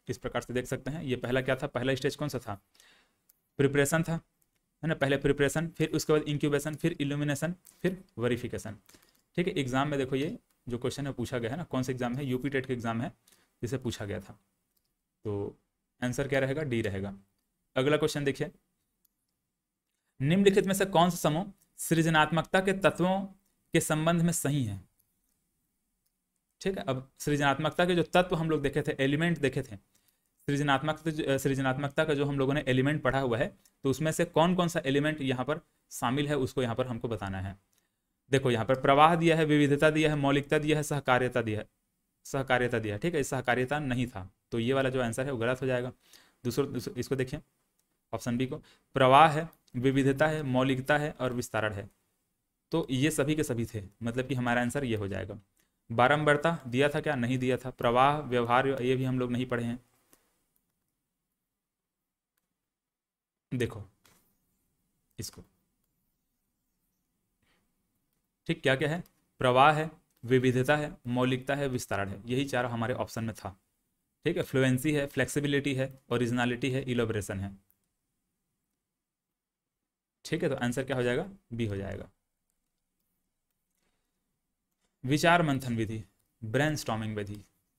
इस प्रकार से देख सकते हैं। ये पहला क्या था? पहला स्टेज कौन सा था? प्रिपरेशन था। है ना? पहले प्रिपरेशन फिर उसके बाद इंक्यूबेशन फिर इल्यूमिनेशन फिर वेरिफिकेशन ठीक है? एग्ज़ाम में देखो ये जो क्वेश्चन है पूछा गया है ना? कौन सा एग्ज़ाम है? यूपी टेट का एग्ज़ाम है। जिसे पूछा गया था। तो आंसर क्या रहेगा? डी रहेगा। अगला क्वेश्चन देखिए। निम्नलिखित में से कौन सा समूह सृजनात्मकता के तत्वों के संबंध में सही है? ठीक है, अब सृजनात्मकता के जो तत्व हम लोग देखे थे, एलिमेंट देखे थे सृजनात्मक सृजनात्मकता का जो हम लोगों ने एलिमेंट पढ़ा हुआ है तो उसमें से कौन कौन सा एलिमेंट यहाँ पर शामिल है, उसको यहाँ पर हमको बताना है। देखो, यहाँ पर प्रवाह दिया है, विविधता दिया है, मौलिकता दिया है, सहकार्यता दिया है, सहकार्यता दिया है, ठीक है सहकार्यता नहीं था। तो ये वाला जो आंसर है वो गलत हो जाएगा। दूसरा इसको देखिए ऑप्शन बी को, प्रवाह है, विविधता है, मौलिकता है और विस्तारण है। तो ये सभी के सभी थे मतलब कि हमारा आंसर ये हो जाएगा। बारंबारता, दिया था क्या? नहीं दिया था। प्रवाह, व्यवहार, ये भी हम लोग नहीं पढ़े हैं। देखो, इसको। ठीक क्या क्या है? प्रवाह है, विविधता है, मौलिकता है, विस्तारण है। यही चार हमारे ऑप्शन में था। ठीक है? फ्लुएंसी है फ्लेक्सिबिलिटी है ओरिजिनलिटी है इलोबरेशन है। ठीक है तो आंसर क्या हो जाएगा? बी हो जाएगा। विचार मंथन विधि ब्रेन स्टॉमिंग विधि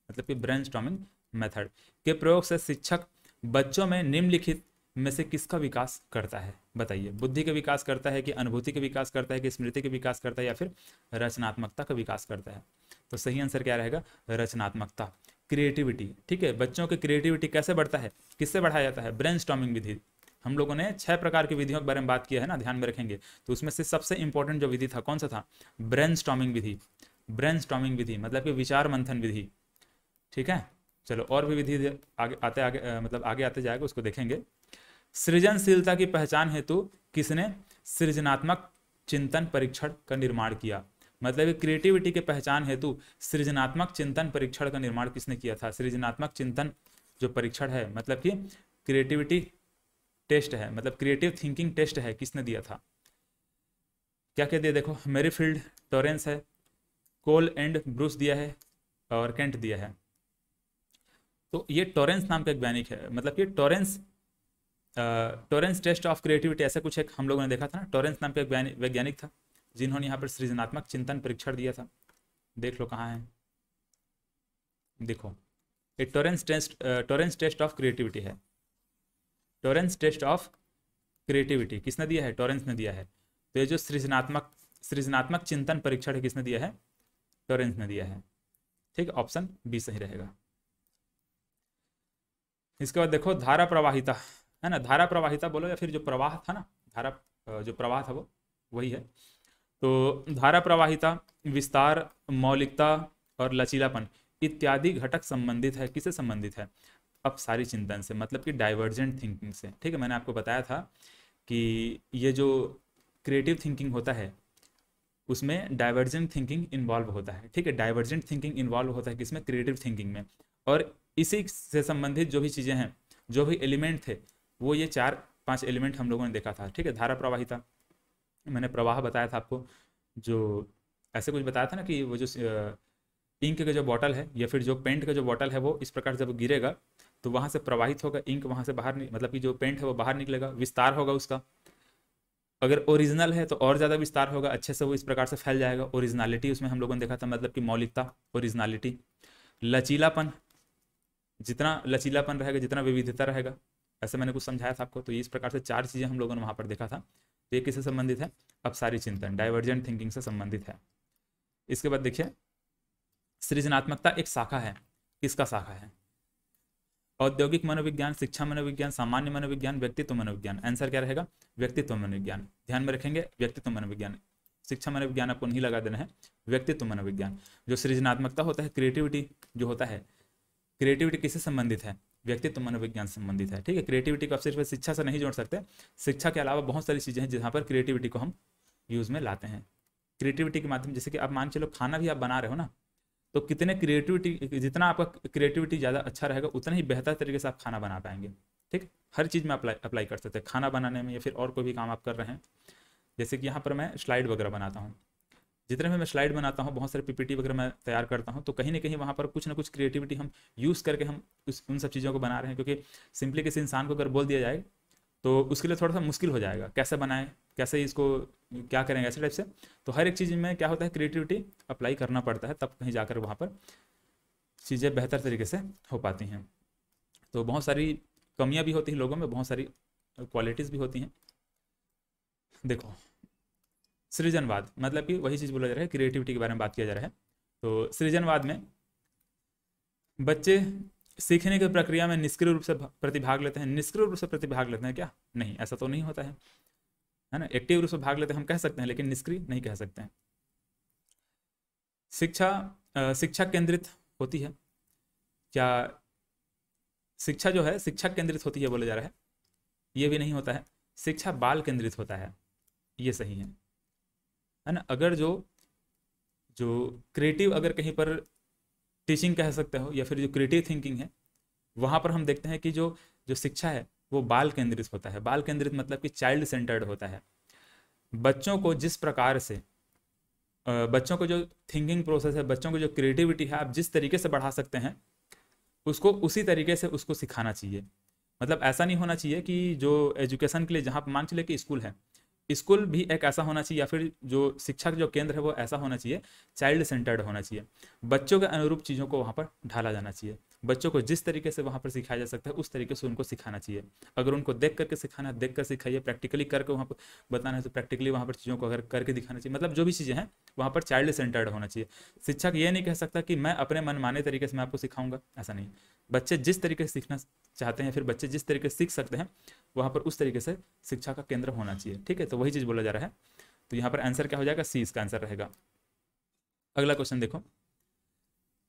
मतलब कि ब्रेन स्टॉमिंग मेथड के प्रयोग से शिक्षक बच्चों में निम्नलिखित में से किसका विकास करता है? बताइए। बुद्धि का विकास करता है कि अनुभूति का विकास करता है कि स्मृति का विकास करता है या फिर रचनात्मकता का विकास करता है? तो सही आंसर क्या रहेगा? रचनात्मकता। क्रिएटिविटी, ठीक है? बच्चों की क्रिएटिविटी कैसे बढ़ता है? किससे बढ़ाया जाता है? ब्रेन विधि। हम लोगों ने छह प्रकार की विधियों के बारे में बात किया है ना, ध्यान में रखेंगे। तो उसमें से सबसे इंपॉर्टेंट जो विधि था, कौन सा था? ब्रेन विधि। ब्रेन विधि मतलब कि विचार मंथन विधि। ठीक है? चलो, और भी विधि आगे आते, आगे मतलब आगे आते जाएगा, उसको देखेंगे। सृजनशीलता की पहचान हेतु किसने सृजनात्मक चिंतन परीक्षण का निर्माण किया? मतलब क्रिएटिविटी के पहचान हेतु सृजनात्मक चिंतन परीक्षण का निर्माण किसने किया था? सृजनात्मक चिंतन जो परीक्षण है मतलब कि क्रिएटिविटी टेस्ट है मतलब क्रिएटिव थिंकिंग टेस्ट है, किसने दिया था? क्या क्या दिया? देखो मेरी फ़ील्ड टोरेंस है कोल एंड ब्रूस दिया है और केंट दिया है। तो ये टोरेंस नाम का एक वैनिक है मतलब कि Torrance Torrance test of creativity ऐसा कुछ एक हम लोगों ने देखा था ना? टोरेंस नाम का एक वैज्ञानिक था। जिन्होंने यहाँ पर सृजनात्मक चिंतन परीक्षण दिया था। देख लो कहाँ है। देखो, ये Torrance test Torrance test of creativity है। टोरेंस टेस्ट ऑफ़ क्रिएटिविटी किसने दिया है? टोरेंस ने दिया है। तो ये जो सृजनात्मक सृजनात्मक चिंतन परीक्षण है किसने दिया है? टोरेंस ने दिया है। ठीक ऑप्शन बी सही रहेगा। इसके बाद देखो, धारा प्रवाहिता, है ना? धारा प्रवाहिता बोलो या फिर जो प्रवाह था ना, धारा जो प्रवाह था वो, वही है। तो धारा प्रवाहिता विस्तार, मौलिकता और लचीलापन इत्यादि घटक संबंधित है। किसे संबंधित है? अब सारी चिंतन से मतलब कि डाइवर्जेंट थिंकिंग से। ठीक है, मैंने आपको बताया था कि ये जो क्रिएटिव थिंकिंग होता है, उसमें डाइवर्जेंट थिंकिंग इन्वॉल्व होता है। ठीक है डाइवर्जेंट थिंकिंग इन्वॉल्व होता है किसमें? क्रिएटिव थिंकिंग में। और इसी से संबंधित जो भी चीज़ें हैं, जो भी एलिमेंट थे, वो ये चार, पाँच एलिमेंट हम लोगों ने देखा था। ठीक है धारा प्रवाहिता मैंने प्रवाह बताया था आपको, जो ऐसे कुछ बताया था ना कि वो जो इंक का जो बॉटल है या फिर जो पेंट का जो बॉटल है वो इस प्रकार जब गिरेगा तो वहाँ से प्रवाहित होगा इंक, वहाँ से बाहर मतलब कि जो पेंट है वो बाहर निकलेगा, विस्तार होगा उसका। अगर ओरिजिनल है तो और ज़्यादा विस्तार होगा, अच्छे से वो इस प्रकार से फैल जाएगा। ओरिजिनलिटी उसमें हम लोगों ने देखा था मतलब कि मौलिकता ओरिजिनलिटी लचीलापन, जितना लचीलापन रहेगा, जितना विविधता रहेगा, ऐसे मैंने कुछ समझाया था आपको तो इस प्रकार से चार चीज़ें हम लोगों ने वहाँ पर देखा था। ये किससे संबंधित है? अब सारी चिंतन डाइवर्जेंट थिंकिंग से संबंधित है। इसके बाद देखिए, सृजनात्मकता एक शाखा है। किसका शाखा है? औद्योगिक मनोविज्ञान, शिक्षा मनोविज्ञान, सामान्य मनोविज्ञान, व्यक्तित्व मनोविज्ञान। आंसर क्या रहेगा? व्यक्तित्व मनोविज्ञान। ध्यान में रखेंगे, व्यक्तित्व मनोविज्ञान। शिक्षा मनोविज्ञान आपको नहीं लगा देना है। व्यक्तित्व मनोविज्ञान। जो सृजनात्मकता होता है क्रिएटिविटी जो होता है क्रिएटिविटी किससे संबंधित है? व्यक्तित्व मनोविज्ञान संबंधित है, ठीक है? क्रिएटिविटी को आप सिर्फ़ शिक्षा से नहीं जोड़ सकते। शिक्षा के अलावा बहुत सारी चीज़ें हैं जहाँ पर क्रिएटिविटी को हम यूज़ में लाते हैं। क्रिएटिविटी के माध्यम, जैसे कि आप मान चलो खाना भी आप बना रहे हो ना तो कितने क्रिएटिविटी जितना आपका क्रिएटिविटी ज़्यादा अच्छा रहेगा, उतना ही बेहतर तरीके से आप खाना बना पाएँगे, ठीक? हर चीज़ में अप्लाई अप्लाई कर सकते हैं। खाना बनाने में या फिर और कोई भी काम आप कर रहे हैं। जैसे कि यहाँ पर मैं स्लाइड वगैरह बनाता हूँ। जितने भी मैं स्लाइड बनाता हूँ, बहुत सारे पीपीटी वगैरह मैं तैयार करता हूँ तो कहीं ना कहीं वहाँ पर कुछ ना कुछ क्रिएटिविटी हम यूज़ करके हम उस, उन सब चीज़ों को बना रहे हैं, क्योंकि सिंपली किसी इंसान को अगर बोल दिया जाए तो उसके लिए थोड़ा सा मुश्किल हो जाएगा। कैसे बनाएँ, कैसे इसको, क्या करेंगे ऐसे टाइप से? तो हर एक चीज़ में क्या होता है क्रिएटिविटी अप्लाई करना पड़ता है, तब कहीं जाकर वहाँ पर चीज़ें बेहतर तरीके से हो पाती हैं। तो बहुत सारी कमियाँ भी होती हैं लोगों में, बहुत सारी क्वालिटीज़ भी होती हैं। देखो सृजनवाद मतलब कि वही चीज़ बोला जा रहा है क्रिएटिविटी के बारे में बात किया जा रहा है। तो सृजनवाद में बच्चे सीखने की प्रक्रिया में निष्क्रिय रूप से प्रतिभाग लेते हैं। निष्क्रिय रूप से प्रतिभाग लेते हैं क्या? नहीं, ऐसा तो नहीं होता है। है ना? एक्टिव रूप से भाग लेते हैं, हम कह सकते हैं, लेकिन निष्क्रिय नहीं कह सकते हैं। शिक्षा शिक्षा केंद्रित होती है। क्या शिक्षा जो है, शिक्षा केंद्रित होती है बोला जा रहा है। ये भी नहीं होता है। शिक्षा बाल केंद्रित होता है। ये सही है। है ना? अगर जो जो क्रिएटिव अगर कहीं पर टीचिंग कह सकते हो या फिर जो क्रिएटिव थिंकिंग है, वहाँ पर हम देखते हैं कि जो जो शिक्षा है, वो बाल केंद्रित होता है। बाल केंद्रित मतलब कि चाइल्ड सेंटर्ड होता है। बच्चों को जिस प्रकार से बच्चों को जो थिंकिंग प्रोसेस है, बच्चों को जो क्रिएटिविटी है, आप जिस तरीके से बढ़ा सकते हैं, उसको उसी तरीके से उसको सिखाना चाहिए। मतलब ऐसा नहीं होना चाहिए कि जो एजुकेशन के लिए जहाँ मान चले कि स्कूल है स्कूल भी एक ऐसा होना चाहिए या फिर जो शिक्षा का जो केंद्र है वो ऐसा होना चाहिए, चाइल्ड सेंटर्ड होना चाहिए। बच्चों के अनुरूप चीज़ों को वहाँ पर ढाला जाना चाहिए। बच्चों को जिस तरीके से वहाँ पर सिखाया जा सकता है, उस तरीके से उनको सिखाना चाहिए। अगर उनको देख करके सिखाना है देख कर सिखाइए प्रैक्टिकली करके वहाँ पर बताना है तो प्रैक्टिकली वहाँ पर चीज़ों को अगर करके दिखाना चाहिए। मतलब जो भी चीज़ें हैं, वहाँ पर चाइल्ड सेंटर्ड होना चाहिए। शिक्षक ये नहीं कह सकता कि मैं अपने मन माने तरीके से मैं आपको सिखाऊँगा, ऐसा नहीं। बच्चे जिस तरीके से सीखना चाहते हैं, फिर बच्चे जिस तरीके से सीख सकते हैं, वहाँ पर उस तरीके से शिक्षा का केंद्र होना चाहिए। ठीक है? तो वही चीज़ बोला जा रहा है। तो यहाँ पर आंसर क्या हो जाएगा? सी इसका आंसर रहेगा। अगला क्वेश्चन देखो।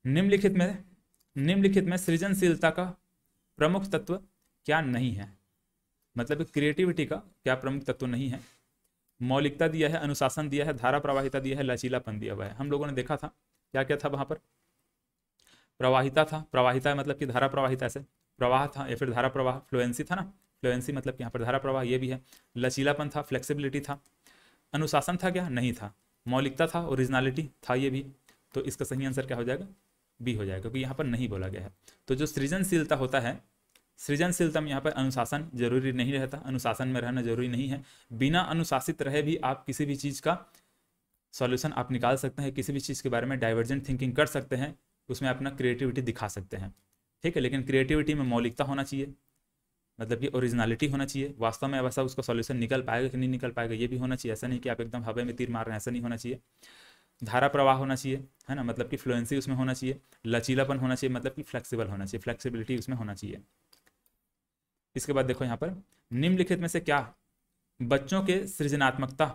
निम्नलिखित में निम्नलिखित में सृजनशीलता का प्रमुख तत्व क्या नहीं है? मतलब क्रिएटिविटी का क्या प्रमुख तत्व नहीं है? मौलिकता दिया है, अनुशासन दिया है, धारा प्रवाहिता दिया है, लचीलापन दिया हुआ है। हम लोगों ने देखा था क्या क्या था वहाँ पर? प्रवाहिता था, प्रवाहिता मतलब कि धारा प्रवाहिता से प्रवाह था, या फिर धारा प्रवाह फ्लुएंसी था ना? फ्लुएंसी मतलब कि यहाँ पर धारा प्रवाह, ये भी है। लचीलापन था फ्लेक्सिबिलिटी था। अनुशासन था क्या? नहीं था। मौलिकता था ओरिजिनलिटी था, ये भी। तो इसका सही आंसर क्या हो जाएगा? बी हो जाएगा, क्योंकि यहाँ पर नहीं बोला गया है। तो जो सृजनशीलता होता है, सृजनशीलता में यहाँ पर अनुशासन ज़रूरी नहीं रहता, अनुशासन में रहना ज़रूरी नहीं है। बिना अनुशासित रहे भी आप किसी भी चीज़ का सॉल्यूशन आप निकाल सकते हैं, किसी भी चीज़ के बारे में डाइवर्जेंट थिंकिंग कर सकते हैं, उसमें अपना क्रिएटिविटी दिखा सकते हैं। ठीक है, लेकिन क्रिएटिविटी में मौलिकता होना चाहिए मतलब कि ओरिजिनलिटी होना चाहिए। वास्तव में वैसा उसका सॉल्यूशन निकल पाएगा कि नहीं निकल पाएगा, ये भी होना चाहिए। ऐसा नहीं कि आप एकदम हवा में तीर मार रहे हैं, ऐसा नहीं होना चाहिए। धारा प्रवाह होना चाहिए, है ना? मतलब कि फ्लुएंसी उसमें होना चाहिए, लचीलापन होना चाहिए मतलब कि फ्लेक्सिबल होना चाहिए फ्लेक्सिबिलिटी उसमें होना चाहिए। इसके बाद देखो यहाँ पर, निम्नलिखित में से क्या? बच्चों के सृजनात्मकता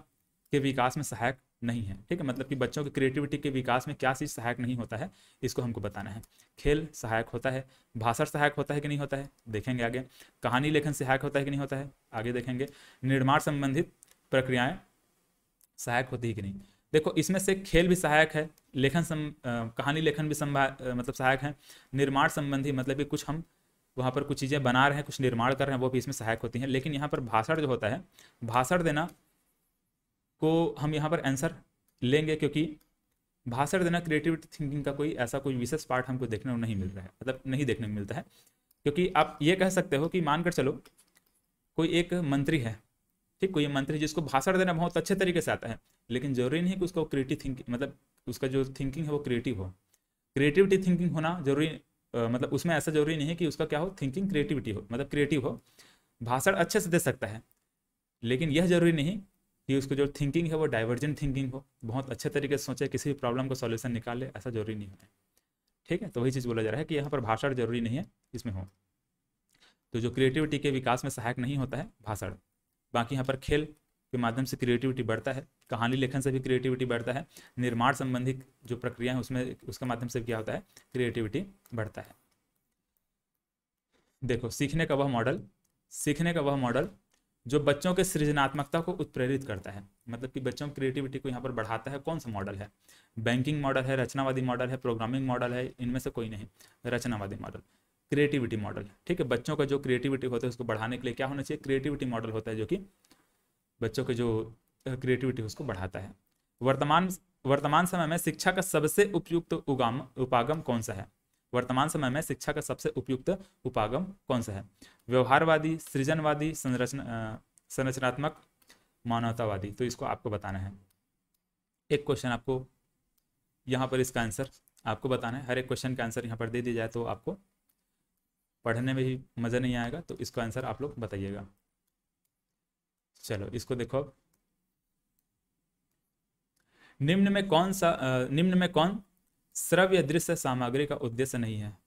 के विकास में सहायक नहीं है, ठीक है? मतलब कि बच्चों के क्रिएटिविटी के विकास में क्या चीज़ सहायक नहीं होता है, इसको हमको बताना है। खेल सहायक होता है, भाषण सहायक होता है कि नहीं होता है? देखेंगे आगे। कहानी लेखन सहायक होता है कि नहीं होता है? आगे देखेंगे। निर्माण संबंधित प्रक्रियाएँ सहायक होती है कि नहीं? देखो, इसमें से खेल भी सहायक है, लेखन सम कहानी लेखन भी संभा मतलब सहायक है। निर्माण संबंधी मतलब कि कुछ हम वहाँ पर कुछ चीज़ें बना रहे हैं, कुछ निर्माण कर रहे हैं, वो भी इसमें सहायक होती हैं। लेकिन यहाँ पर भाषण जो होता है, भाषण देना को हम यहाँ पर आंसर लेंगे क्योंकि भाषण देना क्रिएटिविटी थिंकिंग का कोई ऐसा कोई विशेष पार्ट हमको देखने को नहीं मिल रहा है मतलब नहीं देखने को मिलता है। क्योंकि आप ये कह सकते हो कि मानकर चलो, कोई एक मंत्री है ठीक, कोई मंत्री जिसको भाषण देना बहुत अच्छे तरीके से आता है, लेकिन ज़रूरी नहीं कि उसको क्रिएटिव थिंकिंग मतलब उसका जो थिंकिंग है वो क्रिएटिव हो। क्रिएटिविटी थिंकिंग होना ज़रूरी मतलब उसमें ऐसा ज़रूरी नहीं है कि उसका क्या हो थिंकिंग क्रिएटिविटी हो मतलब क्रिएटिव हो। भाषण अच्छे से दे सकता है, लेकिन यह ज़रूरी नहीं कि उसको जो थिंकिंग है वो डाइवर्जेंट थिंकिंग हो। बहुत अच्छे तरीके से सोचे, किसी भी प्रॉब्लम का सॉल्यूशन निकाले ऐसा ज़रूरी नहीं होता है। ठीक है तो वही चीज़ बोला जा रहा है कि यहाँ पर भाषण ज़रूरी नहीं है, इसमें हो। तो जो क्रिएटिविटी के विकास में सहायक नहीं होता है, भाषण। बाकी यहाँ पर खेल के माध्यम से क्रिएटिविटी बढ़ता है, कहानी लेखन से भी क्रिएटिविटी बढ़ता है, निर्माण संबंधी जो प्रक्रिया है उसमें, उसके माध्यम से क्या होता है क्रिएटिविटी बढ़ता है। देखो, सीखने का वह मॉडल सीखने का वह मॉडल जो बच्चों के सृजनात्मकता को उत्प्रेरित करता है। मतलब कि बच्चों की क्रिएटिविटी को यहाँ पर बढ़ाता है, कौन सा मॉडल है? बैंकिंग मॉडल है, रचनावादी मॉडल है प्रोग्रामिंग मॉडल है, इनमें से कोई नहीं, रचनावादी मॉडल क्रिएटिविटी मॉडल ठीक है, बच्चों का जो क्रिएटिविटी होता है, उसको बढ़ाने के लिए क्या होना चाहिए? क्रिएटिविटी मॉडल होता है जो कि बच्चों के जो क्रिएटिविटी उसको बढ़ाता है। वर्तमान वर्तमान समय में शिक्षा का सबसे उपयुक्त उगाम, उपागम कौन सा है? वर्तमान समय में शिक्षा का सबसे उपयुक्त उपागम कौन सा है? व्यवहारवादी, सृजनवादी, संरचना संरचनात्मक, मानवतावादी। तो इसको आपको बताना है। एक क्वेश्चन आपको यहाँ पर इसका आंसर आपको बताना है। हर एक क्वेश्चन का आंसर यहाँ पर दे दिया जाए तो आपको पढ़ने में भी मज़ा नहीं आएगा तो इसका आंसर आप लोग बताइएगा। चलो इसको देखो। निम्न में कौन सा निम्न में कौन श्रव्य दृश्य सामग्री का उद्देश्य नहीं है?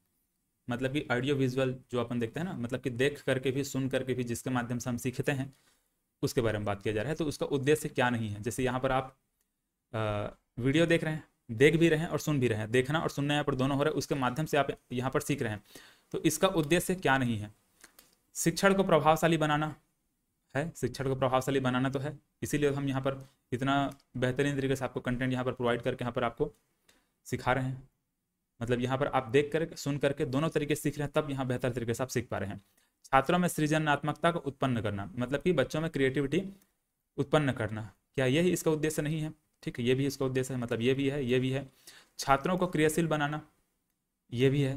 मतलब कि ऑडियो विजुअल जो अपन देखते हैं ना मतलब कि देख करके भी सुन करके भी जिसके माध्यम से हम सीखते हैं उसके बारे में बात किया जा रहा है। तो उसका उद्देश्य क्या नहीं है? जैसे यहाँ पर आप आ, वीडियो देख रहे हैं देख भी रहे हैं और सुन भी रहे हैं। देखना और सुनना यहाँ पर दोनों हो रहे हैं उसके माध्यम से आप यहाँ पर सीख रहे हैं। तो इसका उद्देश्य क्या नहीं है? शिक्षण को प्रभावशाली बनाना है, शिक्षण को प्रभावशाली बनाना तो है। इसीलिए हम यहाँ पर इतना बेहतरीन तरीके से आपको कंटेंट यहाँ पर प्रोवाइड करके यहाँ पर आपको सिखा रहे हैं। मतलब यहाँ पर आप देख कर सुन करके दोनों तरीके से सीख रहे हैं, तब यहाँ बेहतर तरीके से आप सीख पा रहे हैं। छात्रों में सृजनात्मकता को उत्पन्न करना मतलब कि बच्चों में क्रिएटिविटी उत्पन्न करना, क्या यही इसका उद्देश्य नहीं है? ठीक है ये भी इसका उद्देश्य है मतलब ये भी है ये भी है। छात्रों को क्रियाशील बनाना ये भी है।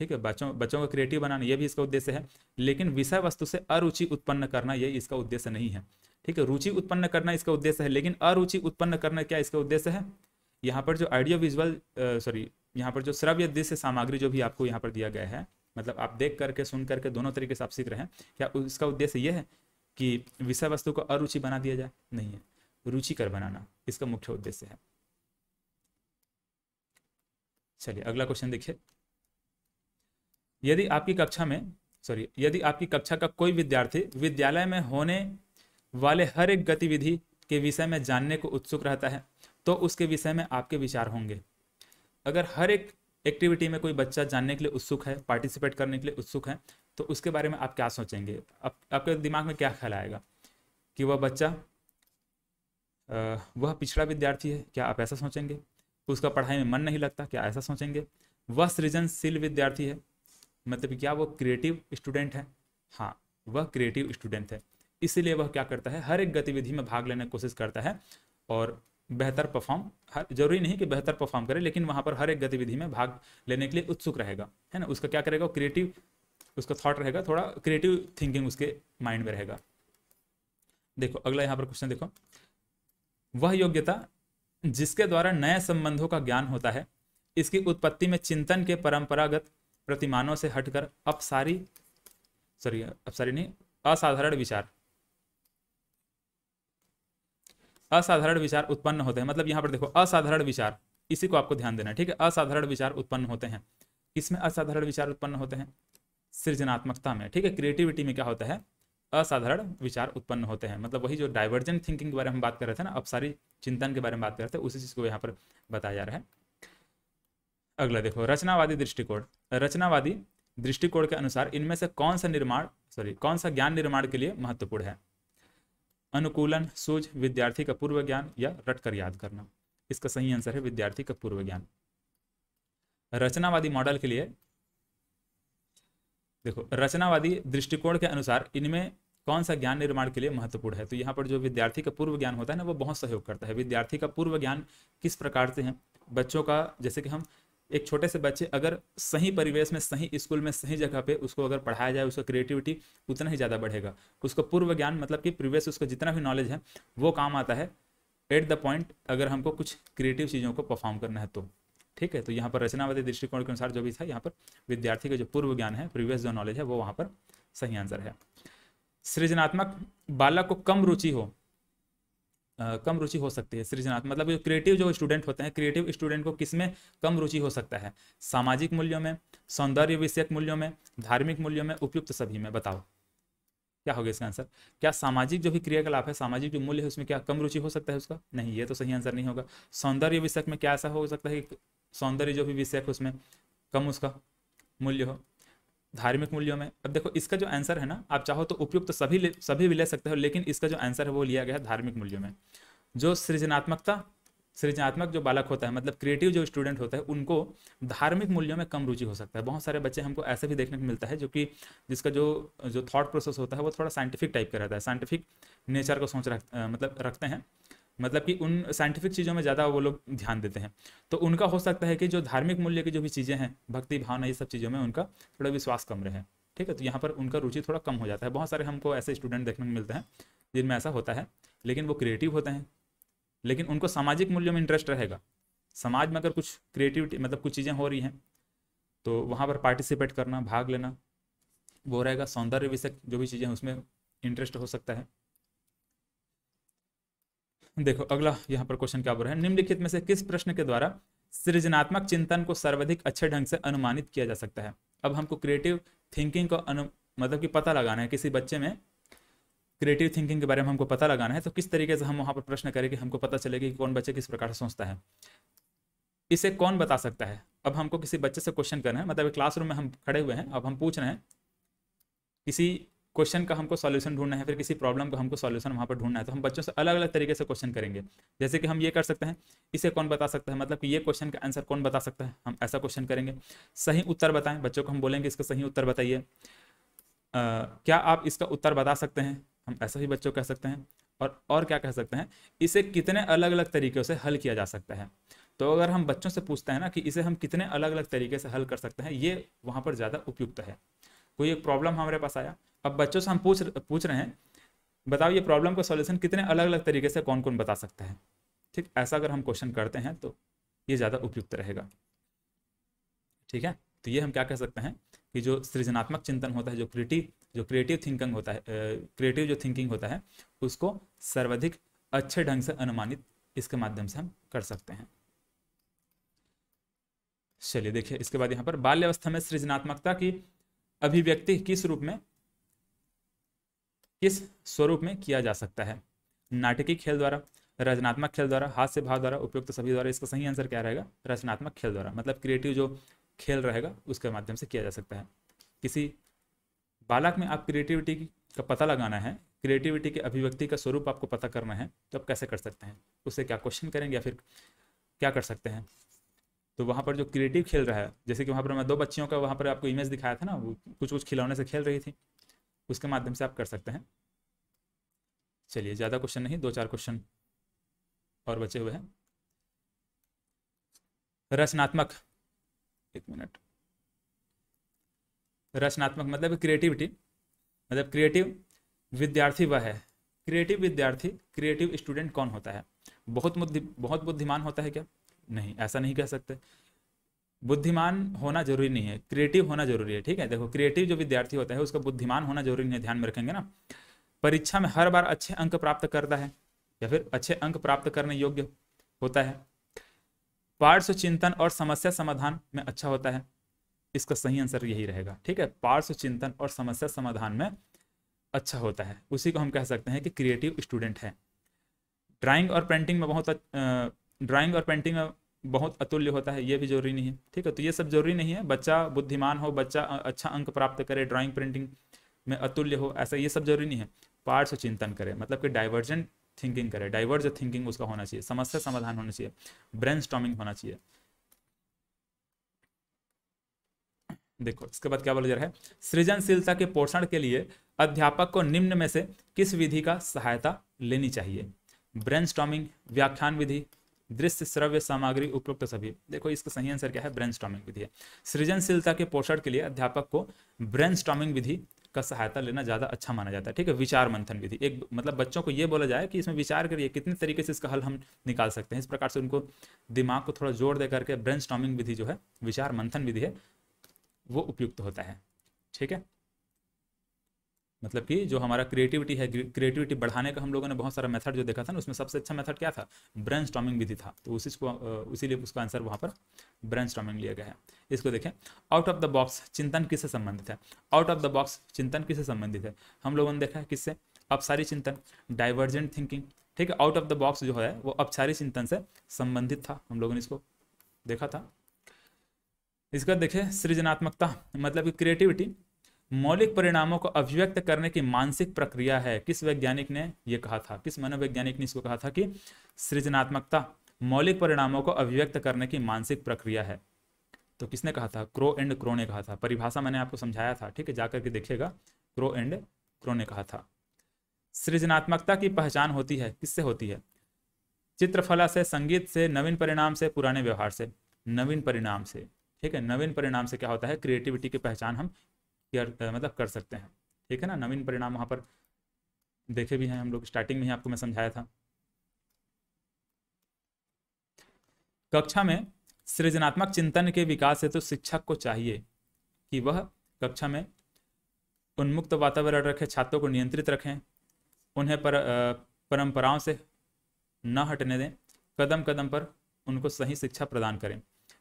ठीक है, बच्चों बच्चों को क्रिएटिव बनाना ये भी इसका उद्देश्य है, लेकिन विषय वस्तु से अरुचि उत्पन्न करना ये इसका उद्देश्य नहीं है। ठीक है, रुचि उत्पन्न करना इसका उद्देश्य है, लेकिन अरुचि उत्पन्न करना क्या इसका उद्देश्य है? यहाँ पर जो ऑडियो विजुअल सॉरी यहाँ पर जो श्रव्य दृश्य सामग्री जो भी आपको यहाँ पर दिया गया है मतलब आप देख करके, सुन करके दोनों तरीके से आप सीख रहे हैं, क्या उसका उद्देश्य यह है कि विषय वस्तु को अरुचि बना दिया जाए? नहीं है। रुचिकर बनाना इसका मुख्य उद्देश्य है। चलिए, अगला क्वेश्चन देखिए। यदि आपकी कक्षा में सॉरी यदि आपकी कक्षा का कोई विद्यार्थी विद्यालय में होने वाले हर एक गतिविधि के विषय में जानने को उत्सुक रहता है तो उसके विषय में आपके विचार होंगे। अगर हर एक एक्टिविटी में कोई बच्चा जानने के लिए उत्सुक है पार्टिसिपेट करने के लिए उत्सुक है तो उसके बारे में आप क्या सोचेंगे? आप, आपके दिमाग में क्या ख्याल आएगा? कि वह बच्चा वह पिछड़ा विद्यार्थी है क्या आप ऐसा सोचेंगे? उसका पढ़ाई में मन नहीं लगता क्या ऐसा सोचेंगे? वह सृजनशील विद्यार्थी है मतलब क्या वो क्रिएटिव स्टूडेंट है? हाँ वह क्रिएटिव स्टूडेंट है। इसीलिए वह क्या करता है? हर एक गतिविधि में भाग लेने की कोशिश करता है और बेहतर परफॉर्म हर, ज़रूरी नहीं कि बेहतर परफॉर्म करे, लेकिन वहाँ पर हर एक गतिविधि में भाग लेने के लिए उत्सुक रहेगा, है ना? उसका क्या करेगा? क्रिएटिव उसका थॉट रहेगा, थोड़ा क्रिएटिव थिंकिंग उसके माइंड में रहेगा। देखो, अगला यहाँ पर क्वेश्चन देखो। वह योग्यता जिसके द्वारा नए संबंधों का ज्ञान होता है, इसकी उत्पत्ति में चिंतन के परंपरागत प्रतिमानों से हटकर अपसारी सॉरी अपसारी नहीं, असाधारण विचार। असाधारण विचार उत्पन्न होते हैं। मतलब यहाँ पर देखो, असाधारण विचार, इसी को आपको ध्यान देना है, ठीक है? असाधारण विचार उत्पन्न होते हैं। इसमें असाधारण विचार उत्पन्न होते हैं? सृजनात्मकता में, ठीक है? क्रिएटिविटी में क्या होता है? असाधारण विचार उत्पन्न होते हैं। मतलब वही जो डाइवर्जेंट थिंकिंग के बारे में बात कर रहे थे ना, अब सारी चिंतन के बारे में बात कर रहे थे, उसी चीज़ को यहाँ पर बताया जा रहा है। अगला देखो, रचनावादी दृष्टिकोण। रचनावादी दृष्टिकोण के अनुसार इनमें से कौन सा निर्माण सॉरी कौन सा ज्ञान निर्माण के लिए महत्वपूर्ण है? अनुकूलन, सूझ, विद्यार्थी का पूर्व ज्ञान या रटकर याद करना। इसका सही आंसर है विद्यार्थी का पूर्व ज्ञान। रचनावादी मॉडल के लिए, देखो, रचनावादी दृष्टिकोण के अनुसार इनमें कौन सा ज्ञान निर्माण के लिए महत्वपूर्ण है? तो यहाँ पर जो विद्यार्थी का पूर्व ज्ञान होता है ना, वो बहुत सहयोग करता है। विद्यार्थी का पूर्व ज्ञान किस प्रकार से है? बच्चों का, जैसे कि हम एक छोटे से बच्चे अगर सही परिवेश में सही स्कूल में सही जगह पे उसको अगर पढ़ाया जाए उसका क्रिएटिविटी उतना ही ज़्यादा बढ़ेगा। उसको पूर्व ज्ञान मतलब कि प्रीवियस उसका जितना भी नॉलेज है वो काम आता है एट द पॉइंट अगर हमको कुछ क्रिएटिव चीज़ों को परफॉर्म करना है तो। ठीक है? तो यहाँ पर रचनावादी दृष्टिकोण के अनुसार जो भी था यहाँ पर विद्यार्थी का जो पूर्व ज्ञान है प्रीवियस जो नॉलेज है वो वहाँ पर सही आंसर है। सृजनात्मक बालक को कम रुचि हो कम रुचि हो सकती है, सृजनात्मक मतलब जो क्रिएटिव जो स्टूडेंट होते हैं क्रिएटिव स्टूडेंट को किसमें कम रुचि हो सकता है? सामाजिक मूल्यों में सौंदर्य विषयक मूल्यों में, धार्मिक मूल्यों में, उपयुक्त सभी में, बताओ। क्या होगा इसका आंसर क्या सामाजिक जो भी क्रियाकलाप है, सामाजिक जो मूल्य है, उसमें क्या कम रुचि हो सकता है उसका? नहीं, ये तो सही आंसर नहीं होगा। सौंदर्य विषयक में क्या ऐसा हो सकता है कि सौंदर्य जो भी विषयक उसमें कम उसका मूल्य हो? धार्मिक मूल्यों में। अब देखो, इसका जो आंसर है ना, आप चाहो तो उपयुक्त तो सभी सभी भी ले सकते हो, लेकिन इसका जो आंसर है वो लिया गया है धार्मिक मूल्यों में। जो सृजनात्मकता, सृजनात्मक जो बालक होता है मतलब क्रिएटिव जो स्टूडेंट होता है, उनको धार्मिक मूल्यों में कम रुचि हो सकता है। बहुत सारे बच्चे हमको ऐसे भी देखने को मिलता है, जो कि, जिसका जो जो थॉट प्रोसेस होता है, वो थोड़ा साइंटिफिक टाइप का रहता है। साइंटिफिक नेचर को सोच रख मतलब रखते हैं। मतलब कि उन साइंटिफिक चीज़ों में ज़्यादा वो लोग ध्यान देते हैं। तो उनका हो सकता है कि जो धार्मिक मूल्य की जो भी चीज़ें हैं, भक्ति, भावना, ये सब चीज़ों में उनका थोड़ा विश्वास कम रहे। ठीक है? तो यहाँ पर उनका रुचि थोड़ा कम हो जाता है। बहुत सारे हमको ऐसे स्टूडेंट देखने को मिलते हैं, जिनमें ऐसा होता है, लेकिन वो क्रिएटिव होते हैं। लेकिन उनको सामाजिक मूल्यों में इंटरेस्ट रहेगा। समाज में अगर कुछ क्रिएटिविटी मतलब कुछ चीज़ें हो रही हैं तो वहाँ पर पार्टिसिपेट करना, भाग लेना, वो रहेगा सौंदर्य विषय जो भी चीज़ें हैं, उसमें इंटरेस्ट हो सकता है। देखो, अगला यहाँ पर क्वेश्चन क्या बोल रहा है? निम्नलिखित में से किस प्रश्न के द्वारा सृजनात्मक चिंतन को सर्वाधिक अच्छे ढंग से अनुमानित किया जा सकता है? अब हमको क्रिएटिव थिंकिंग को अनु मतलब कि पता लगाना है किसी बच्चे में। क्रिएटिव थिंकिंग के बारे में हमको पता लगाना है तो किस तरीके से हम वहाँ पर प्रश्न करें कि हमको पता चलेगा कि कौन बच्चे किस प्रकार से सोचता है। इसे कौन बता सकता है? अब हमको किसी बच्चे से क्वेश्चन करना है मतलब क्लासरूम में हम खड़े हुए हैं, अब हम पूछ रहे हैं, किसी क्वेश्चन का हमको सॉल्यूशन ढूंढना है, फिर किसी प्रॉब्लम का हमको सॉल्यूशन वहाँ पर ढूंढना है। तो हम बच्चों से अलग अलग तरीके से क्वेश्चन करेंगे। जैसे कि हम ये कर सकते हैं, इसे कौन बता सकता है? मतलब कि ये क्वेश्चन का आंसर कौन बता सकता है? हम ऐसा क्वेश्चन करेंगे। सही उत्तर बताएँ, बच्चों को हम बोलेंगे इसका सही उत्तर बताइए। क्या आप इसका उत्तर बता सकते हैं? हम ऐसा ही बच्चों कह सकते हैं। और और क्या कह सकते हैं? इसे कितने अलग अलग तरीक़ों से हल किया जा सकता है? तो अगर हम बच्चों से पूछते हैं ना कि इसे हम कितने अलग अलग तरीके से हल कर सकते हैं, ये वहाँ पर ज़्यादा उपयुक्त है। कोई एक प्रॉब्लम हमारे पास आया अब बच्चों से हम पूछ पूछ रहे हैं, बताओ ये प्रॉब्लम का सॉल्यूशन कितने अलग अलग तरीके से कौन कौन बता सकता है? ठीक, ऐसा अगर हम क्वेश्चन करते हैं तो ये ज़्यादा उपयुक्त रहेगा। ठीक है? तो ये हम क्या कह सकते हैं कि जो सृजनात्मक चिंतन होता है, जो क्रिएटिव जो क्रिएटिव थिंकिंग होता है क्रिएटिव जो थिंकिंग होता है, उसको सर्वाधिक अच्छे ढंग से अनुमानित इसके माध्यम से हम कर सकते हैं। चलिए देखिए, इसके बाद यहाँ पर बाल्यावस्था में सृजनात्मकता की अभिव्यक्ति किस रूप में किस स्वरूप में किया जा सकता है? नाटकीय खेल द्वारा, रचनात्मक खेल द्वारा हाथ से भाव द्वारा, उपयुक्त सभी द्वारा, इसका सही आंसर क्या रहेगा? रचनात्मक खेल द्वारा मतलब क्रिएटिव जो खेल रहेगा, उसके माध्यम से किया जा सकता है। किसी बालक में आप क्रिएटिविटी का पता लगाना है क्रिएटिविटी के अभिव्यक्ति का स्वरूप आपको पता करना है तो आप कैसे कर सकते हैं? उससे क्या क्वेश्चन करेंगे या फिर क्या कर सकते हैं? तो वहाँ पर जो क्रिएटिव खेल रहा है, जैसे कि वहाँ पर मैं दो बच्चियों का वहाँ पर आपको इमेज दिखाया था ना, वो कुछ कुछ खिलौने से खेल रही थी। उसके माध्यम से आप कर सकते हैं। चलिए, ज़्यादा क्वेश्चन नहीं, दो चार क्वेश्चन और बचे हुए हैं। रचनात्मक, एक मिनट रचनात्मक मतलब क्रिएटिविटी मतलब क्रिएटिव विद्यार्थी वह है। क्रिएटिव विद्यार्थी क्रिएटिव स्टूडेंट कौन होता है? बहुत बुद्धि, बहुत बुद्धिमान होता है क्या? नहीं, ऐसा नहीं कह सकते। बुद्धिमान होना ज़रूरी नहीं है क्रिएटिव होना ज़रूरी है, ठीक है? देखो क्रिएटिव जो विद्यार्थी होता है, उसका बुद्धिमान होना ज़रूरी नहीं है, ध्यान में रखेंगे ना। परीक्षा में हर बार अच्छे अंक प्राप्त करता है, या फिर अच्छे अंक प्राप्त करने योग्य होता है। पार्श्व चिंतन और समस्या समाधान में अच्छा होता है, इसका सही आंसर यही रहेगा, ठीक है? पार्श्व चिंतन और समस्या समाधान में अच्छा होता है। उसी को हम कह सकते हैं कि क्रिएटिव स्टूडेंट है। ड्राइंग और पेंटिंग में बहुत ड्राइंग और पेंटिंग में बहुत अतुल्य होता है, ये भी ज़रूरी नहीं है। ठीक है तो ये सब ज़रूरी नहीं है। बच्चा बुद्धिमान हो, बच्चा अच्छा अंक प्राप्त करे ड्राइंग प्रिंटिंग में अतुल्य हो, ऐसा ये सब ज़रूरी नहीं है। पार्ट्स चिंतन करे मतलब कि डाइवर्जेंट थिंकिंग करे। डाइवर्ज थिंकिंग उसका होना चाहिए, समस्या समाधान होना चाहिए ब्रेन होना चाहिए। देखो, इसके बाद क्या बोला जा रहा है? सृजनशीलता के पोषण के लिए अध्यापक को निम्न में से किस विधि का सहायता लेनी चाहिए? ब्रेन व्याख्यान विधि दृश्य श्रव्य सामग्री उपरोक्त सभी। देखो, इसका सही आंसर क्या है? ब्रेन विधि है। सृजनशीलता के पोषण के लिए अध्यापक को ब्रेन विधि का सहायता लेना ज़्यादा अच्छा माना जाता है। ठीक है? विचार मंथन विधि। एक मतलब बच्चों को ये बोला जाए कि इसमें विचार करिए, कितने तरीके से इसका हल हम निकाल सकते हैं। इस प्रकार से उनको दिमाग को थोड़ा ज़ोर दे करके ब्रेन विधि जो है, विचार मंथन विधि है, वो उपयुक्त होता है। ठीक है? मतलब कि जो हमारा क्रिएटिविटी है क्रिएटिविटी बढ़ाने का हम लोगों ने बहुत सारा मेथड जो देखा था ना, उसमें सबसे अच्छा मेथड क्या था? ब्रेन स्टॉमिंग विधि था। तो उसी को उसीलिए उसका आंसर वहाँ पर ब्रेन स्टॉमिंग लिया गया है। इसको देखें। आउट ऑफ़ द बॉक्स चिंतन किससे संबंधित है? आउट ऑफ़ द बॉक्स चिंतन किससे संबंधित है? हम लोगों ने देखा है किससे? अपसारी चिंतन डाइवर्जेंट थिंकिंग ठीक है? आउट ऑफ़ द बॉक्स जो है, वो अपसारी चिंतन से संबंधित था। हम लोगों ने इसको देखा था। इसका देखें, सृजनात्मकता मतलब कि क्रिएटिविटी मौलिक परिणामों को अभिव्यक्त करने की मानसिक प्रक्रिया है। किस वैज्ञानिक ने यह कहा था? किस मनोवैज्ञानिक ने इसको कहा था कि सृजनात्मकता मौलिक परिणामों को अभिव्यक्त करने की मानसिक प्रक्रिया है? तो किसने कहा था? क्रो एंड क्रो ने कहा था। परिभाषा मैंने आपको समझाया था, ठीक है? जाकर के देखिएगा। क्रो एंड क्रो ने कहा था। सृजनात्मकता की पहचान होती है। किससे होती है? चित्रफला से, संगीत से, नवीन परिणाम से, पुराने व्यवहार से। नवीन परिणाम से, ठीक है? नवीन परिणाम से क्या होता है? क्रिएटिविटी की पहचान हम कर मतलब कर सकते हैं। ठीक है ना? नवीन परिणाम वहाँ पर देखे भी हैं हम लोग। स्टार्टिंग में ही आपको मैं समझाया था। कक्षा में सृजनात्मक चिंतन के विकास हेतु तो शिक्षक को चाहिए कि वह कक्षा में उन्मुक्त वातावरण रखें, छात्रों को नियंत्रित रखें, उन्हें पर परंपराओं से न हटने दें कदम कदम पर उनको सही शिक्षा प्रदान करें।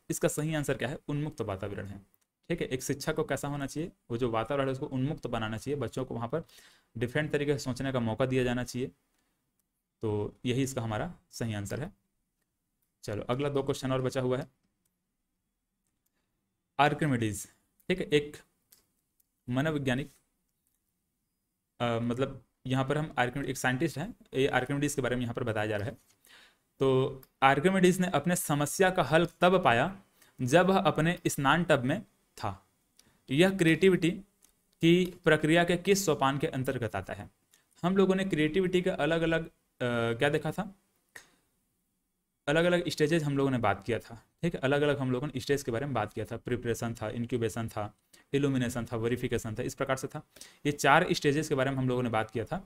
इसका सही आंसर क्या है? उन्मुक्त वातावरण है। ठीक है, एक शिक्षक को कैसा होना चाहिए? वो जो वातावरण है, उसको उन्मुक्त बनाना चाहिए। बच्चों को वहाँ पर डिफरेंट तरीके से सोचने का मौका दिया जाना चाहिए। तो यही इसका हमारा सही आंसर है। चलो, अगला दो क्वेश्चन और बचा हुआ है। आर्किमिडीज ठीक है, एक मनोवैज्ञानिक मतलब यहाँ पर हम आर्किमिड एक साइंटिस्ट हैं, ये आर्किमिडीज के बारे में यहाँ पर बताया जा रहा है। तो आर्किमिडीज ने अपने समस्या का हल तब पाया जब अपने स्नान टब में था। यह क्रिएटिविटी की प्रक्रिया के किस सोपान के अंतर्गत आता है? हम लोगों ने क्रिएटिविटी के अलग अलग क्या देखा था? अलग अलग स्टेजेस हम लोगों ने बात किया था, ठीक है? अलग अलग हम लोगों ने स्टेज के बारे में बात किया था। प्रिपरेशन था इंक्यूबेशन था इल्यूमिनेशन था वेरिफिकेशन था, इस प्रकार से था। ये चार स्टेजेस के बारे में हम लोगों ने बात किया था।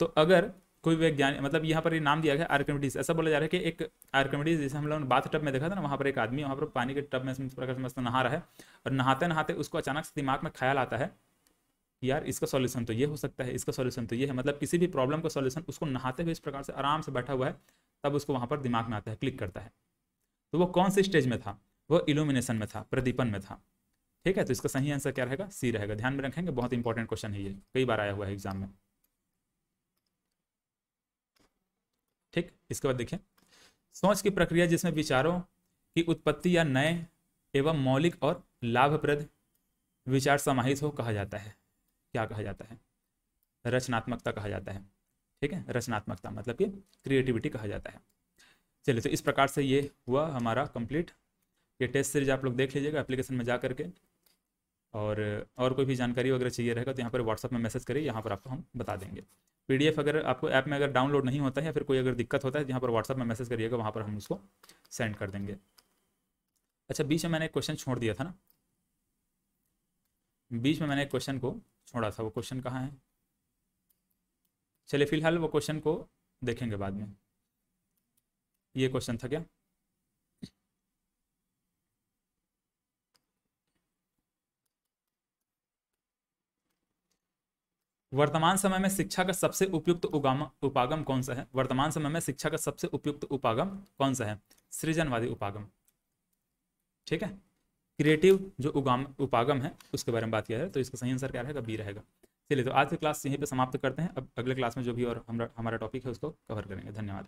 तो अगर कोई वैज्ञानिक मतलब यहाँ पर ये नाम दिया गया आर्कमिडीज ऐसा बोला जा रहा है कि एक आर्कमिडीज जैसे हम लोगों ने बाथ टब में देखा था ना, वहाँ पर एक आदमी वहाँ पर पानी के टब में इस प्रकार से मस्त नहा रहा है और नहाते नहाते उसको अचानक से दिमाग में ख्याल आता है कि यार इसका सॉल्यूशन तो ये हो सकता है, इसका सॉल्यूशन तो ये है। मतलब किसी भी प्रॉब्लम का सॉल्यूशन उसको नहाते हुए इस प्रकार से आराम से बैठा हुआ है, तब उसको वहाँ पर दिमाग में आता है क्लिक करता है। तो वो कौन से स्टेज में था? वो इल्यूमिनेशन में था, प्रदीपन में था। ठीक है तो इसका सही आंसर क्या रहेगा? सी रहेगा। ध्यान में रखेंगे, बहुत इंपॉर्टेंट क्वेश्चन है ये। कई बार आया हुआ है एग्ज़ाम में। ठीक? इसके बाद देखिए सोच की प्रक्रिया जिसमें विचारों की उत्पत्ति या नए एवं मौलिक और लाभप्रद विचार समाहित हो कहा जाता है। क्या कहा जाता है? रचनात्मकता कहा जाता है। ठीक है? रचनात्मकता मतलब कि क्रिएटिविटी कहा जाता है। चलिए तो इस प्रकार से ये हुआ हमारा कंप्लीट ये टेस्ट सीरीज़ आप लोग देख लीजिएगा एप्लीकेशन में जा करके और और कोई भी जानकारी वगैरह चाहिए रहेगा तो यहाँ पर व्हाट्सअप में मैसेज करिए, यहाँ पर आपको हम बता देंगे। पीडीएफ अगर आपको ऐप में अगर डाउनलोड नहीं होता है या फिर कोई अगर दिक्कत होता है यहाँ पर व्हाट्सअप में मैसेज करिएगा, वहाँ पर हम उसको सेंड कर देंगे। अच्छा बीच में मैंने एक क्वेश्चन छोड़ दिया था ना? बीच में मैंने एक क्वेश्चन को छोड़ा था, वो क्वेश्चन कहाँ है? चलिए फ़िलहाल वो क्वेश्चन को देखेंगे बाद में। ये क्वेश्चन था क्या? वर्तमान समय में शिक्षा का सबसे उपयुक्त उगाम, उपागम कौन सा है? वर्तमान समय में शिक्षा का सबसे उपयुक्त उपागम कौन सा है? सृजनवादी उपागम। ठीक है? क्रिएटिव जो उगाम, उपागम है, उसके बारे में बात किया है तो इसका सही आंसर क्या रहेगा? बी रहेगा। चलिए तो आज की क्लास यहीं पे समाप्त करते हैं। अब अगले क्लास में जो भी और हमारा टॉपिक है उसको कवर करेंगे। धन्यवाद।